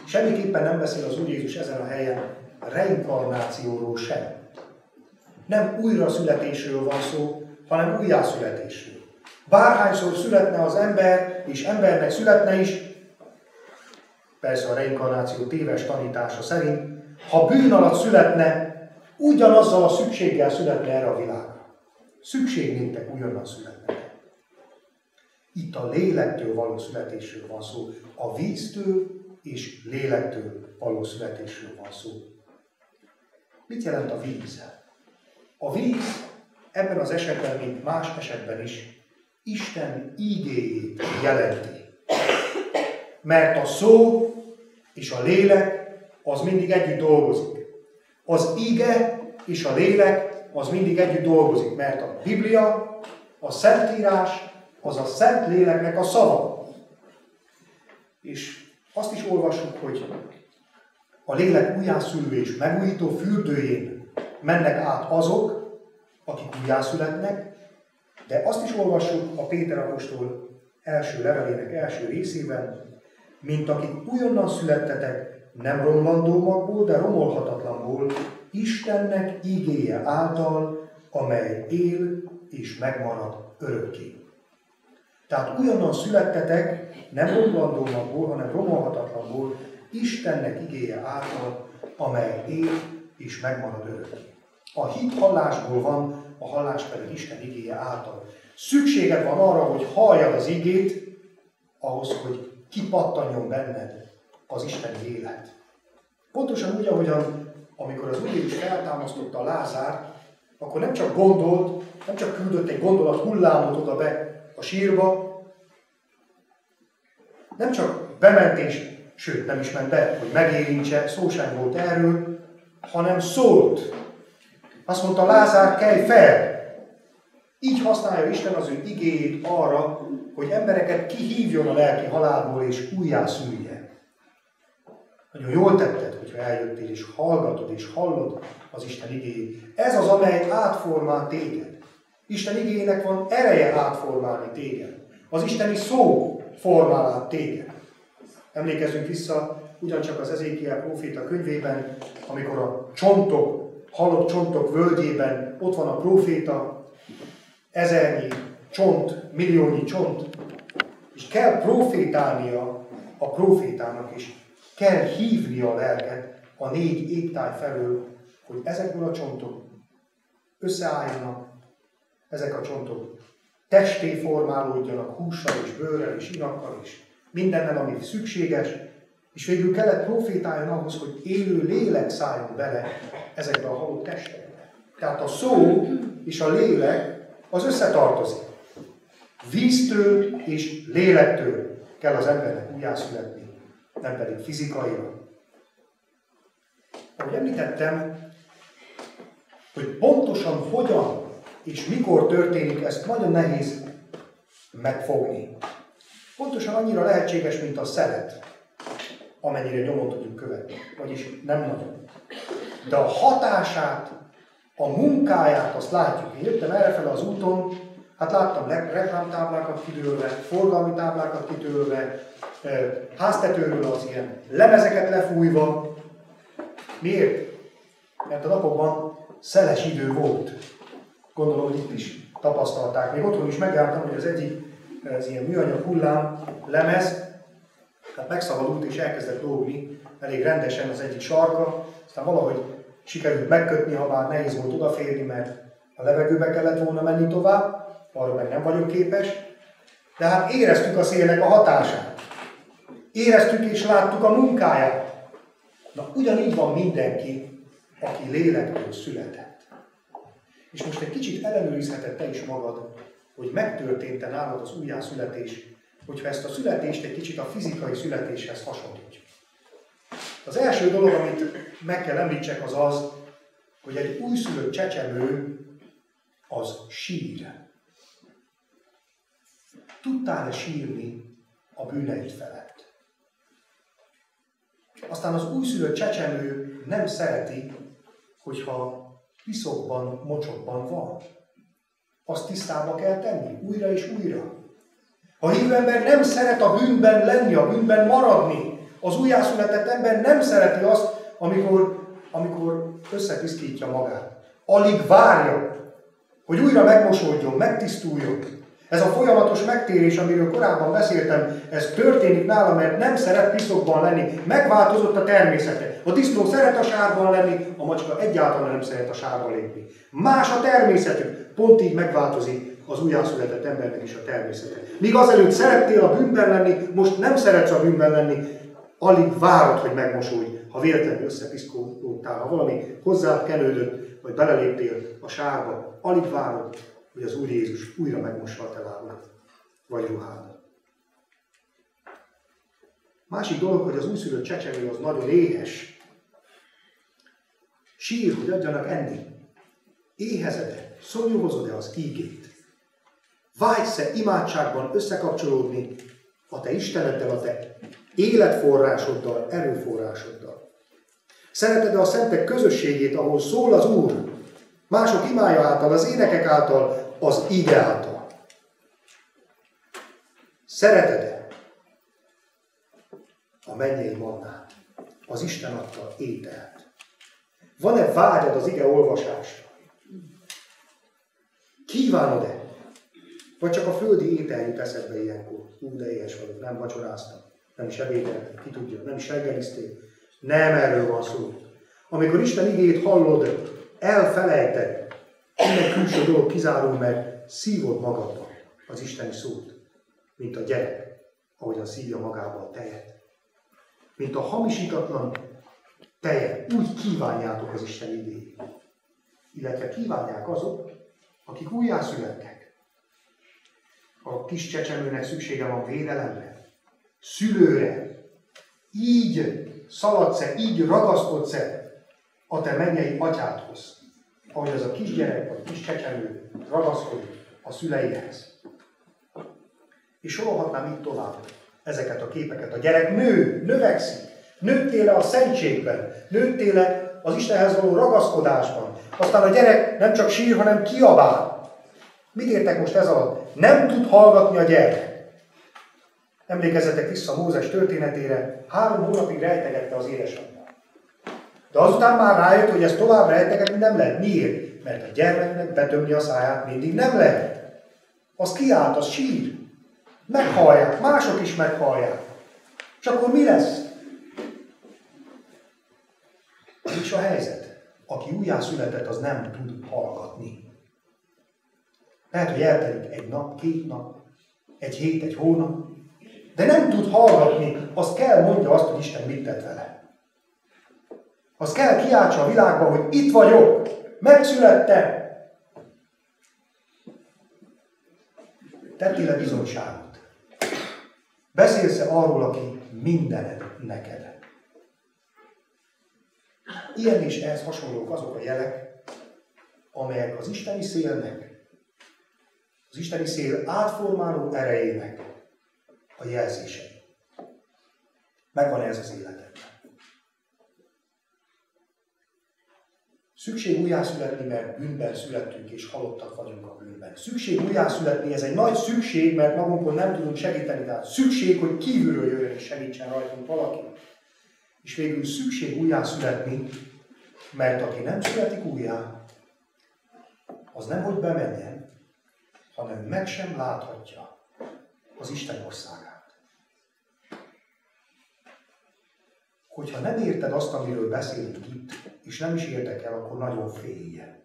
Semmiképpen nem beszél az Úr Jézus ezen a helyen reinkarnációról sem. Nem újra születésről van szó, hanem újjászületésről. Bárhányszor születne az ember, és embernek születne is, persze a reinkarnáció téves tanítása szerint, ha bűn alatt születne, ugyanazzal a szükséggel születne erre a világra. Szükség néktek ugyanaz születne. Itt a lélektől való születésről van szó. A víztől és lélektől való születésről van szó. Mit jelent a víz? A víz ebben az esetben, mint más esetben is, Isten ígéjét jelenti. Mert a szó és a lélek az mindig együtt dolgozik. Az ige és a lélek az mindig együtt dolgozik, mert a Biblia, a Szentírás, az a Szent Léleknek a szava. És azt is olvasjuk, hogy a lélek újjászülő és megújító fürdőjén mennek át azok, akik újjászületnek, de azt is olvassuk a Péter apostol első levelének első részében, mint akik újonnan születtetek, nem romlandó magból, de romolhatatlanból, Istennek igéje által, amely él és megmarad örökké. Tehát újonnan születtetek, nem romlandó magból, hanem romolhatatlanból, Istennek igéje által, amely él és megmarad örökké. A hit hallásból van, a hallás pedig Isten igéje által. Szükséged van arra, hogy halljad az igét, ahhoz, hogy kipattanjon benned az Isten élet. Pontosan úgy, ahogyan amikor az Úr Jézus feltámasztotta a Lázár, akkor nem csak gondolt, nem csak küldött egy gondolat hullámot oda be a sírba, nem csak bement és, sőt nem is ment be, hogy megérintse, szó sem volt erről, hanem szólt. Azt mondta, Lázár, kelj fel! Így használja Isten az ő igéjét arra, hogy embereket kihívjon a lelki halálból és újjászülje. Nagyon jól tetted, hogyha eljöttél és hallgatod és hallod az Isten igéjét. Ez az, amely átformál téged. Isten igényének van ereje átformálni téged. Az Isteni szó formál át téged. Emlékezzünk vissza ugyancsak az Ezékiel proféta könyvében, amikor a csontok, halott csontok völgyében ott van a proféta, ezernyi csont, milliónyi csont, és kell profétálnia a profétának is. Kell hívni a lelket a négy égtáj felől, hogy ezekből a csontok összeálljanak, ezek a csontok testé formálódjanak hússal és bőrrel és inakkal és mindennel, ami szükséges, és végül kellett profétáljon ahhoz, hogy élő lélek szálljon bele ezekbe a halott testekbe. Tehát a szó és a lélek az összetartozik. Víztől és lélektől kell az embernek újjászületni, nem pedig fizikailag. Ahogy említettem, hogy pontosan hogyan és mikor történik, ezt nagyon nehéz megfogni. Pontosan annyira lehetséges, mint a szelet. amennyire nyomon tudjuk követni. Vagyis nem nagyon. De a hatását, a munkáját azt látjuk. Én jöttem errefele az úton, hát láttam reklámtáblákat kidőlve, forgalmi táblákat kidőlve, háztetőről az ilyen lemezeket lefújva. Miért? Mert a napokban szeles idő volt. Gondolom, hogy itt is tapasztalták. Még otthon is megjártam, hogy az egyik ez ilyen műanyag hullám lemez, tehát megszabadult és elkezdett lógni elég rendesen az egyik sarka, aztán valahogy sikerült megkötni, ha már nehéz volt odaférni, mert a levegőbe kellett volna menni tovább, arra meg nem vagyok képes, de hát éreztük a szélnek a hatását. Éreztük és láttuk a munkáját. Na ugyanígy van mindenki, aki lélektől született. És most egy kicsit ellenőrizheted te is magad, hogy megtörtént-e nálad az újjászületés, hogyha ezt a születést egy kicsit a fizikai születéshez hasonlítjuk. Az első dolog, amit meg kell említsek, az az, hogy egy újszülött csecsemő az sír. Tudtál-e sírni a bűneid felett? Aztán az újszülött csecsemő nem szereti, hogyha piszokban, mocsokban van. Azt tisztába kell tenni, újra és újra. A hívő ember nem szeret a bűnben lenni, a bűnben maradni. Az újjászületett ember nem szereti azt, amikor, amikor összetisztítja magát. Alig várja, hogy újra megmosódjon, megtisztuljon. Ez a folyamatos megtérés, amiről korábban beszéltem, ez történik nála, mert nem szeret piszokban lenni. Megváltozott a természete. A disznó szeret a sárban lenni, a macska egyáltalán nem szeret a sárba lépni. Más a természetük. Pont így megváltozik az újjászületett embernek is a természete. Míg azelőtt szerettél a bűnben lenni, most nem szeretsz a bűnben lenni, alig várod, hogy megmosulj, ha véletlenül összepiszkódtál, ha valami hozzád kenődött, vagy beleléptél a sárba, alig várod, hogy az Úr Jézus újra megmossa a te lábad, vagy ruhád. Másik dolog, hogy az újszülött csecsemő az nagyon éhes. Sír, hogy adjanak enni. Éhezed-e? Szomjúhozod-e az ígét? Vágysz-e imádságban összekapcsolódni a te Isteneddel, a te életforrásoddal, erőforrásoddal? Szereted-e a szentek közösségét, ahol szól az Úr, mások imája által, az énekek által, az ige által? Szereted-e a mennyei mannát, az Isten adta ételt? Van-e vágyad az ige olvasásra? Kívánod-e? Vagy csak a földi étel jut eszedbe ilyenkor? Ú, de éhes vagyok, nem vacsoráztam, nem is ebédeltem, ki tudja, nem is reggeliztél. Nem erről van szó. Amikor Isten igét hallod, elfelejted, minden külső dolog kizárul, mert szívod magadba az Isteni szót, mint a gyerek, ahogyan szívja magába a tejet. Mint a hamisítatlan tejet, úgy kívánjátok az Isten igéjét. Illetve kívánják azok, akik újjászülettek. A kis csecsemőnek szüksége van védelemre, szülőre. Így szaladsz-e, így ragaszkodsz-e a te mennyei atyádhoz, ahogy az a kisgyerek vagy kis csecsemő ragaszkodik a szüleihez. És sorolhatnám itt tovább ezeket a képeket. A gyerek nő, növekszik, nőttél a szentségben, nőttél az Istenhez való ragaszkodásban, aztán a gyerek nem csak sír, hanem kiabál. Mit értek most ez alatt? Nem tud hallgatni a gyerek. Emlékezzetek vissza Mózes történetére, három hónapig rejtegette az édesanyját. De azután már rájött, hogy ezt tovább rejtegetni nem lehet. Miért? Mert a gyermeknek betömni a száját mindig nem lehet. Az kiállt, az sír. Meghallják, mások is meghallják. És akkor mi lesz? Is a helyzet? aki újjászületett, az nem tud hallgatni. Lehet, hogy eltelik egy nap, két nap, egy hét, egy hónap, de nem tud hallgatni, az kell mondja azt, hogy Isten mit tett vele. Az kell kiáltsa a világba, hogy itt vagyok, megszülettem. Tettél-e bizonyságot? Beszélsz-e arról, aki mindened neked? Ilyen és ehhez hasonlók azok a jelek, amelyek az isteni szélnek, az isteni szél átformáló erejének a jelzései. Megvan ez az életedben. Szükség újjászületni, mert bűnben születtünk és halottak vagyunk a bűnben. Szükség újjászületni, ez egy nagy szükség, mert magunkon nem tudunk segíteni. Tehát szükség, hogy kívülről jöjjön és segítsen rajtunk valaki. És végül szükség újjászületni, mert aki nem születik újjá, az nem hogy bemenjen, hanem meg sem láthatja az Isten országát. Hogyha nem érted azt, amiről beszélünk itt, és nem is érdekel, akkor nagyon félje.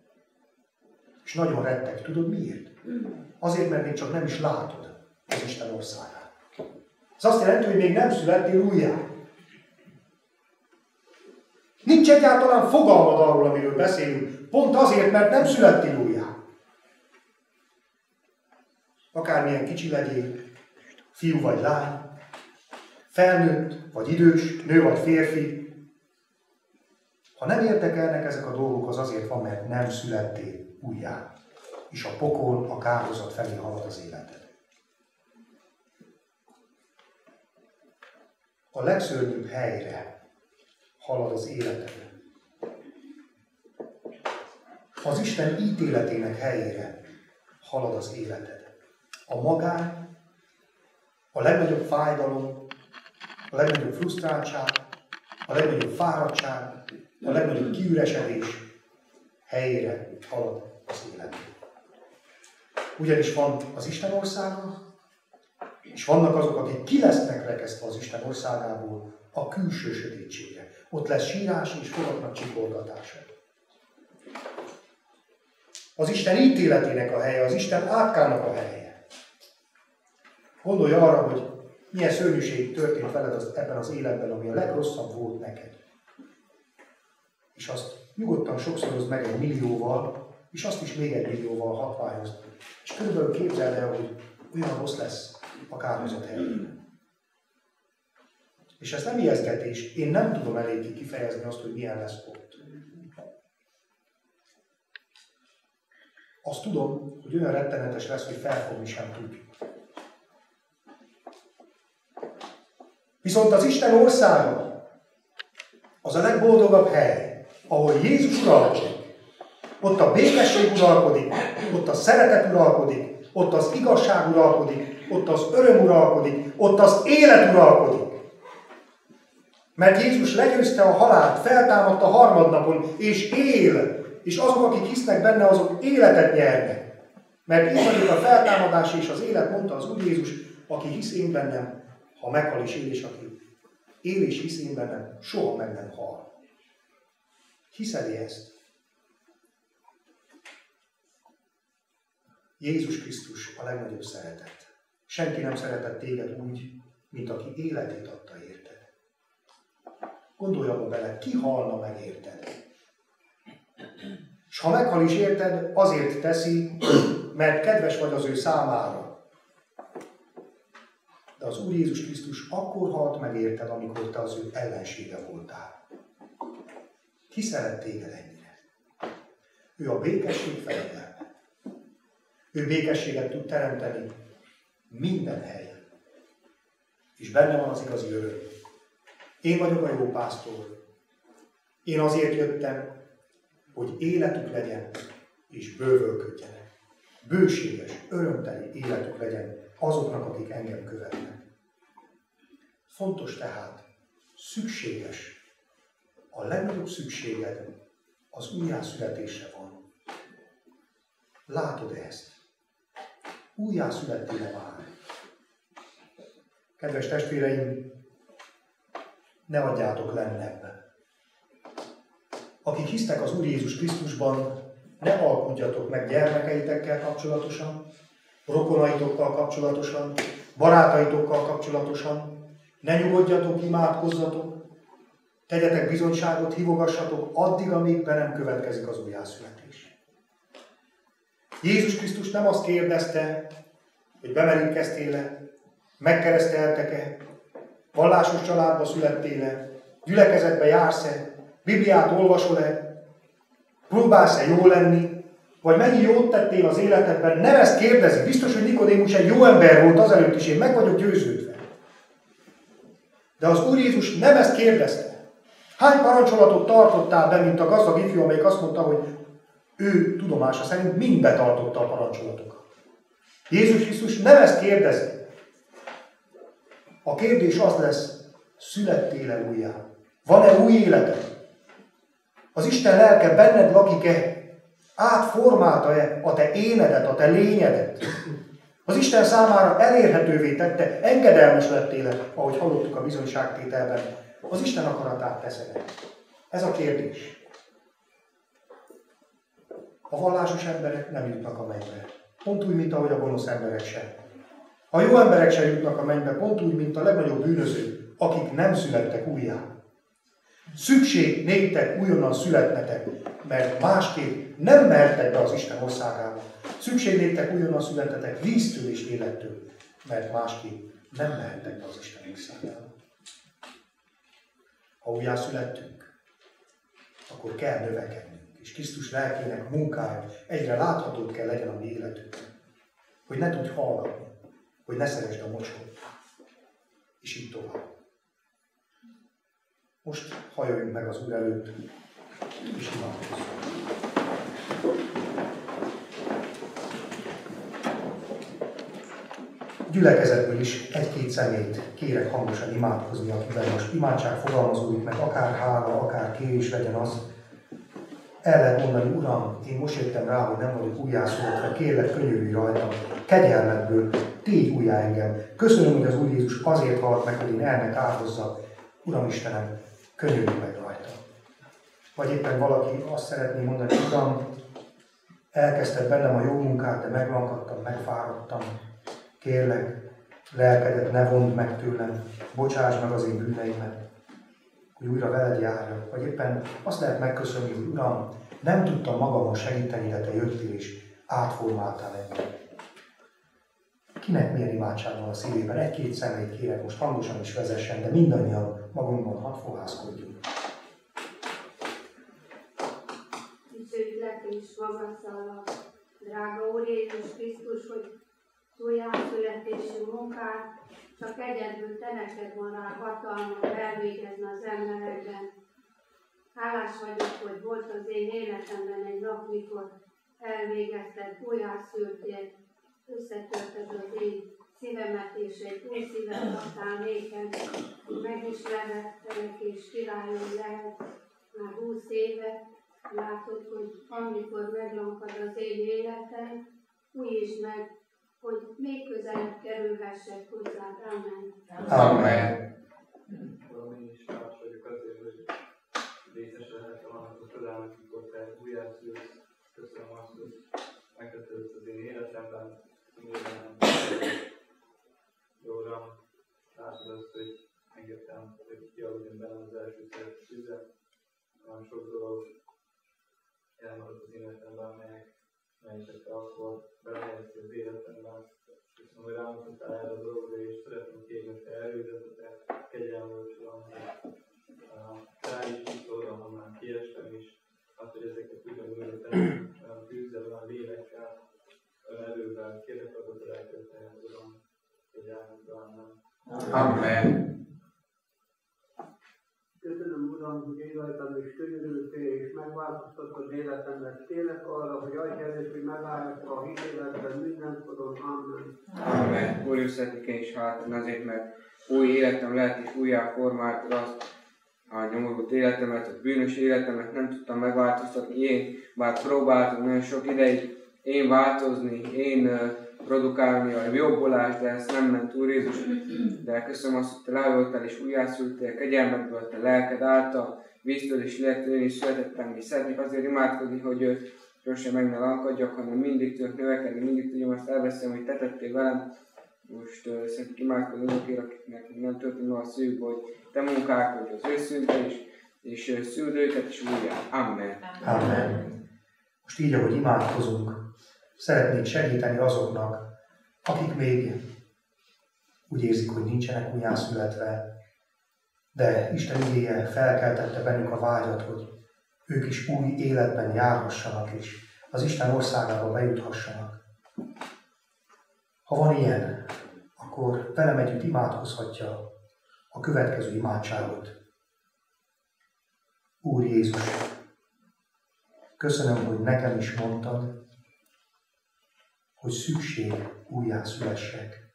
És nagyon rettek. Tudod miért? Azért, mert még csak nem is látod az Isten országát. Ez azt jelenti, hogy még nem születtél újjá. Nincs egyáltalán fogalmad arról, amiről beszélünk, pont azért, mert nem születtél újjá. Akármilyen kicsi legyél, fiú vagy lány, felnőtt vagy idős, nő vagy férfi, ha nem érdekelnek ezek a dolgok, az azért van, mert nem születtél újjá, és a pokol, a kározat felé halad az életed. A legszörnyűbb helyre halad az életed. Az Isten ítéletének helyére halad az életed. A magány, a legnagyobb fájdalom, a legnagyobb frusztráltság, a legnagyobb fáradtság, a legnagyobb kiüresedés helyére halad az élet. Ugyanis van az Isten országa, és vannak azok, akik ki lesznek rekesztve az Isten országából a külső sötétségre. Ott lesz sírás és fogatnak csikolgatása. Az Isten ítéletének a helye, az Isten átkának a helye. Gondolj arra, hogy milyen szörnyűség történt veled az, ebben az életben, ami a legrosszabb volt neked és azt nyugodtan sokszorozd meg egy millióval, és azt is még egy millióval hatványozd. És körülbelül képzeld el, hogy olyan rossz lesz a kárhozat helyén. És ez nem ijesztgetés, én nem tudom eléggé kifejezni azt, hogy milyen lesz ott. Azt tudom, hogy olyan rettenetes lesz, hogy felfogni sem tudjuk. Viszont az Isten országa az a legboldogabb hely, ahol Jézus uralkodik, ott a békesség uralkodik, ott a szeretet uralkodik, ott az igazság uralkodik, ott az öröm uralkodik, ott az élet uralkodik. Mert Jézus legyőzte a halált, feltámadt a harmadnapon, és él, és azok, akik hisznek benne, azok életet nyernek. Mert én vagyok a feltámadás és az élet, mondta az Úr Jézus, aki hisz én bennem, ha meghal is él, és aki él és hisz én bennem, soha meg nem hal. Hiszed ezt? Jézus Krisztus a legnagyobb szeretet. Senki nem szeretett téged úgy, mint aki életét adta érted. Gondolj abba bele, ki halna meg érted? És ha meghal is érted, azért teszi, mert kedves vagy az ő számára. De az Úr Jézus Krisztus akkor halt meg érted, amikor te az ő ellensége voltál. Ki szeret téged ennyire? Ő a békesség fejedelme. Ő békességet tud teremteni minden helyen. És benne van az igazi öröm. Én vagyok a jó pásztor. Én azért jöttem, hogy életük legyen, és bővölködjenek. Bőséges, örömteli életük legyen azoknak, akik engem követnek. Fontos tehát, szükséges a legnagyobb szükséged az újjászületésre van. Látod ezt? Újjászülettél már. Kedves testvéreim, ne adjátok lennebb. Akik hisztek az Úr Jézus Krisztusban, ne alkudjatok meg gyermekeitekkel kapcsolatosan, rokonaitokkal kapcsolatosan, barátaitokkal kapcsolatosan, ne nyugodjatok, imádkozzatok, Tegyetek bizonyságot, hívogassatok addig, amíg be nem következik az újjászületés. Jézus Krisztus nem azt kérdezte, hogy bemerítkeztél-e, megkereszteltek-e, vallásos családba születtél-e, gyülekezetbe jársz-e, Bibliát olvasol-e, próbálsz-e jó lenni, vagy mennyi jót tettél az életedben, nem ezt kérdezi. Biztos, hogy Nikodémus egy jó ember volt azelőtt is, én meg vagyok győződve. De az Úr Jézus nem ezt kérdezte. Hány parancsolatot tartottál be, mint a gazdag ifjú, amelyik azt mondta, hogy ő tudomása szerint mind betartotta a parancsolatokat. Jézus Krisztus nem ezt kérdezi. A kérdés az lesz, születtél-e újjá? Van-e új életed? Az Isten lelke benned lakik-e? Átformálta-e a te énedet, a te lényedet? Az Isten számára elérhetővé tette, engedelmes lettél ahogy hallottuk a bizonyságtételben. Az Isten akaratát teszed Ez a kérdés. A vallásos emberek nem jutnak a mennybe. Pont úgy, mint ahogy a gonosz emberek sem. A jó emberek sem jutnak a mennybe, pont úgy, mint a legnagyobb bűnözők, akik nem születtek újjá. Szükség néktek újonnan születnetek, mert másképp nem mertek be az Isten országába. Szükség néktek újonnan születnetek víztől és élettől, mert másképp nem mehettek be az Isten országába. Ha újjá születtünk, akkor kell növekednünk, és Krisztus lelkének munkája egyre láthatóbb kell legyen a mi életünkben. Hogy ne tudj hallgatni, hogy ne szeresd a mocsot, és így tovább. Most hajoljunk meg az Úr előtt, és imádkozzunk. Gyülekezetből is egy-két szemét kérek hangosan imádkozni, akivel most imádság fogalmazódik meg, akár hála, akár kérés legyen az, el lehet mondani, Uram, én most jöttem rá, hogy nem vagyok újjászületve, kérlek, könyörülj rajtam, kegyelmedből, tégy újjá engem. Köszönöm, hogy az Úr Jézus azért halt meg, hogy én elnek áldozza. Uram Istenem, könyörülj meg rajta. Vagy éppen valaki azt szeretné mondani, Uram, elkezdted bennem a jó munkát, de meglankadtam, megfáradtam. Kérlek, lelkedet ne vond meg tőlem, bocsáss meg az én bűneimet, hogy újra veled járjak. Vagy éppen azt lehet megköszönni, hogy Uram, nem tudtam magamon segíteni, de Te jöttél és átformáltál engem. Kinek milyen imádság van a szívében? Egy-két személyt kérek, most hangosan is vezessen, de mindannyian magunkban hadd fohászkodjunk. Dicsőítlek és magasztalak, drága Úr Jézus Krisztus, hogy újjászületési munkát csak egyedül te neked van rá hatalma elvégezni az emberekben. Hálás vagyok, hogy volt az én életemben egy nap, mikor elvégezted, újjászültél, összetörted az én szívemet, és egy új szívet adtál nékem, megismerhettelek, és királyom lehet már húsz éve. Látod, hogy amikor meglankad az én életem, újítsd meg, hogy még közelebb kerülhessek hozzá. Amen. Amen. Köszönöm azt, hogy megtetted az én életemben, nyilván Jó Uram, látod azt, hogy engedtem, hogy kialudjon bennem az első szeret tüze. Nagyon sok dolog elmaradt az életemben, amelyek, melyeket te akkor belehelyeztél az életemben. Köszönöm, hogy rámutattál erre a dologra, és szeretném kérni, hogy te erőzet, a te kegyelmet, Uram, hogy rá is jutod, ahonnan kiestem, és azt, hogy ezeket ugyanúgy, olyan tűzzel, olyan lélekkel, olyan erővel kérlek adott a lelket, Uram, hogy elmondva, Amen. Köszönöm, Uram, hogy én rajtam is könyörültél, és megváltoztattad életemet. Kérlek arra, hogy adj előtt, hogy hitéletben mindenkoron. Amen. Amen. Úr, én is hálatni azért, mert új életem lehet, és újjá formáltad azt a nyomorult életemet, a bűnös életemet nem tudtam megváltoztatni. Én, bár próbáltam nagyon sok ideig én változni, én uh, produkálni a jobbulást, de ezt nem ment Úr Jézus. De köszönöm azt, hogy te levoltál és újjászültél, kegyelmedből, te lelked által, víztől és lélektől én is születettem, és szeretnék azért imádkozni, hogy ő sosem meg ne lankadjak, hanem mindig tudok növekedni, mindig tudjam azt elbeszélni, hogy te tettél velem. Most uh, szeretnék imádkozni azokért, akiknek nem történik a szívükbe, hogy te munkálkodj az ő szívükbe is, és uh, szűd őket is újjá. Amen. Amen. Most így, ahogy imádkozunk, szeretnék segíteni azoknak, akik még úgy érzik, hogy nincsenek újjászületve, de Isten igéje felkeltette bennük a vágyat, hogy ők is új életben járhassanak, és az Isten országába bejuthassanak. Ha van ilyen, akkor velem együtt imádkozhatja a következő imádságot. Úr Jézus, köszönöm, hogy nekem is mondtad, hogy szükség újjászülessek.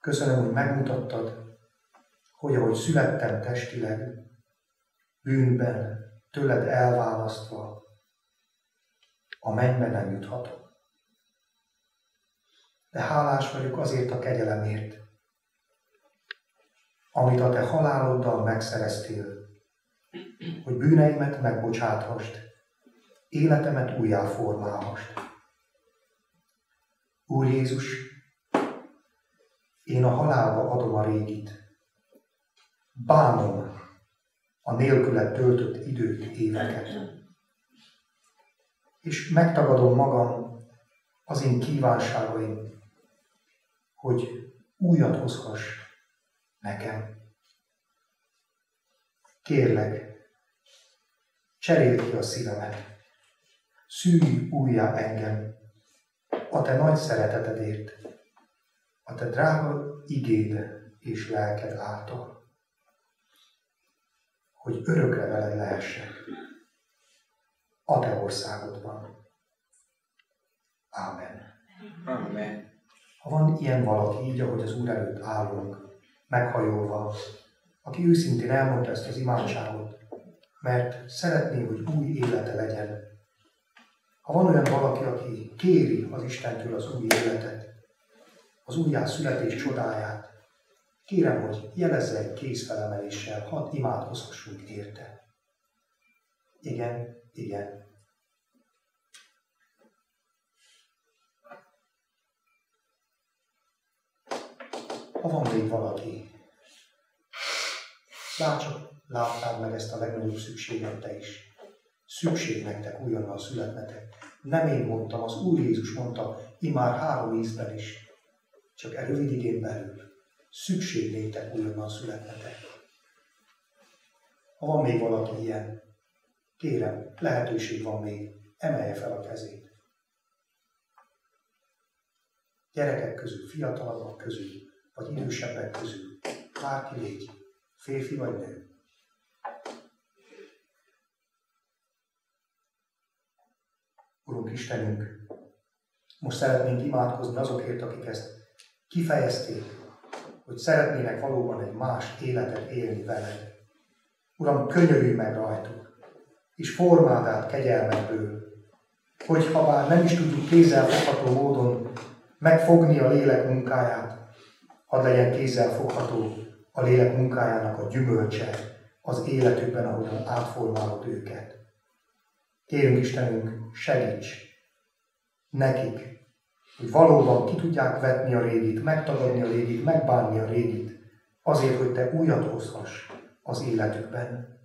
Köszönöm, hogy megmutattad, hogy ahogy születtem testileg, bűnben, tőled elválasztva, a mennybe nem juthatok. De hálás vagyok azért a kegyelemért, amit a te haláloddal megszereztél, hogy bűneimet megbocsáthast, életemet újjáformálhast. Úr Jézus, én a halálba adom a régit. Bánom a nélküle töltött időt, éveket. És megtagadom magam az én kívánságaim, hogy újat hozhass nekem. Kérlek, cseréld ki a szívemet, szűrj újjá engem a te nagy szeretetedért, a te drága igéd és lelked által, hogy örökre veled lehessek a te országodban. Ámen. Amen. Ha van ilyen valaki, így, ahogy az Úr előtt állunk, meghajolva, aki őszintén elmondta ezt az imádságot, mert szeretné, hogy új élete legyen. Ha van olyan valaki, aki kéri az Istentől az új életet, az újjászületés csodáját, kérem, hogy jelezze egy kézfelemeléssel, hadd imádkozhassunk érte. Igen, igen. Ha van még valaki, bárcsak láttál meg ezt a legnagyobb szükséget te is. Szükség nektek újonnan születnetek. Nem én mondtam, az Úr Jézus mondta, imár három ízben is, csak e rövid igén belül. Szükség néktek újonnan születnetek. Ha van még valaki ilyen, kérem, lehetőség van még, emelje fel a kezét. Gyerekek közül, fiatalabbak közül, vagy idősebbek közül, bárki légy, férfi vagy nő. Urunk Istenünk, most szeretnénk imádkozni azokért, akik ezt kifejezték, hogy szeretnének valóban egy más életet élni veled. Uram, könyörülj meg rajtuk, és formáld át kegyelmedből, hogy ha bár nem is tudjuk kézzelfogható módon megfogni a lélek munkáját, hadd legyen kézzelfogható a lélek munkájának a gyümölcse az életükben, ahogyan átformálod őket. Kérünk Istenünk, segíts nekik, hogy valóban ki tudják vetni a régit, megtagadni a régit, megbánni a régit, azért, hogy Te újat hozhass az életükben.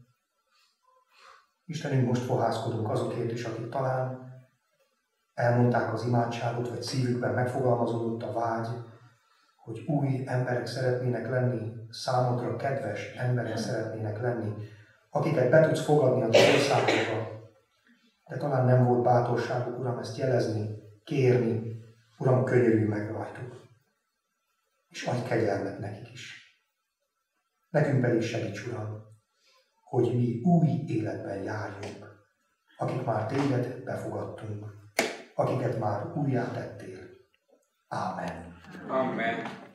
Istenünk, most fohászkodunk azokért is, akik talán elmondták az imádságot, vagy szívükben megfogalmazódott a vágy, hogy új emberek szeretnének lenni, számodra kedves emberek szeretnének lenni, akiket be tudsz fogadni a te országodba, de talán nem volt bátorságuk, Uram, ezt jelezni, kérni, Uram, könyörülj meg rajtuk. És adj kegyelmet nekik is. Nekünk pedig segíts, Uram, hogy mi új életben járjunk, akik már téged befogadtunk, akiket már újjá tettél. Ámen. Amen.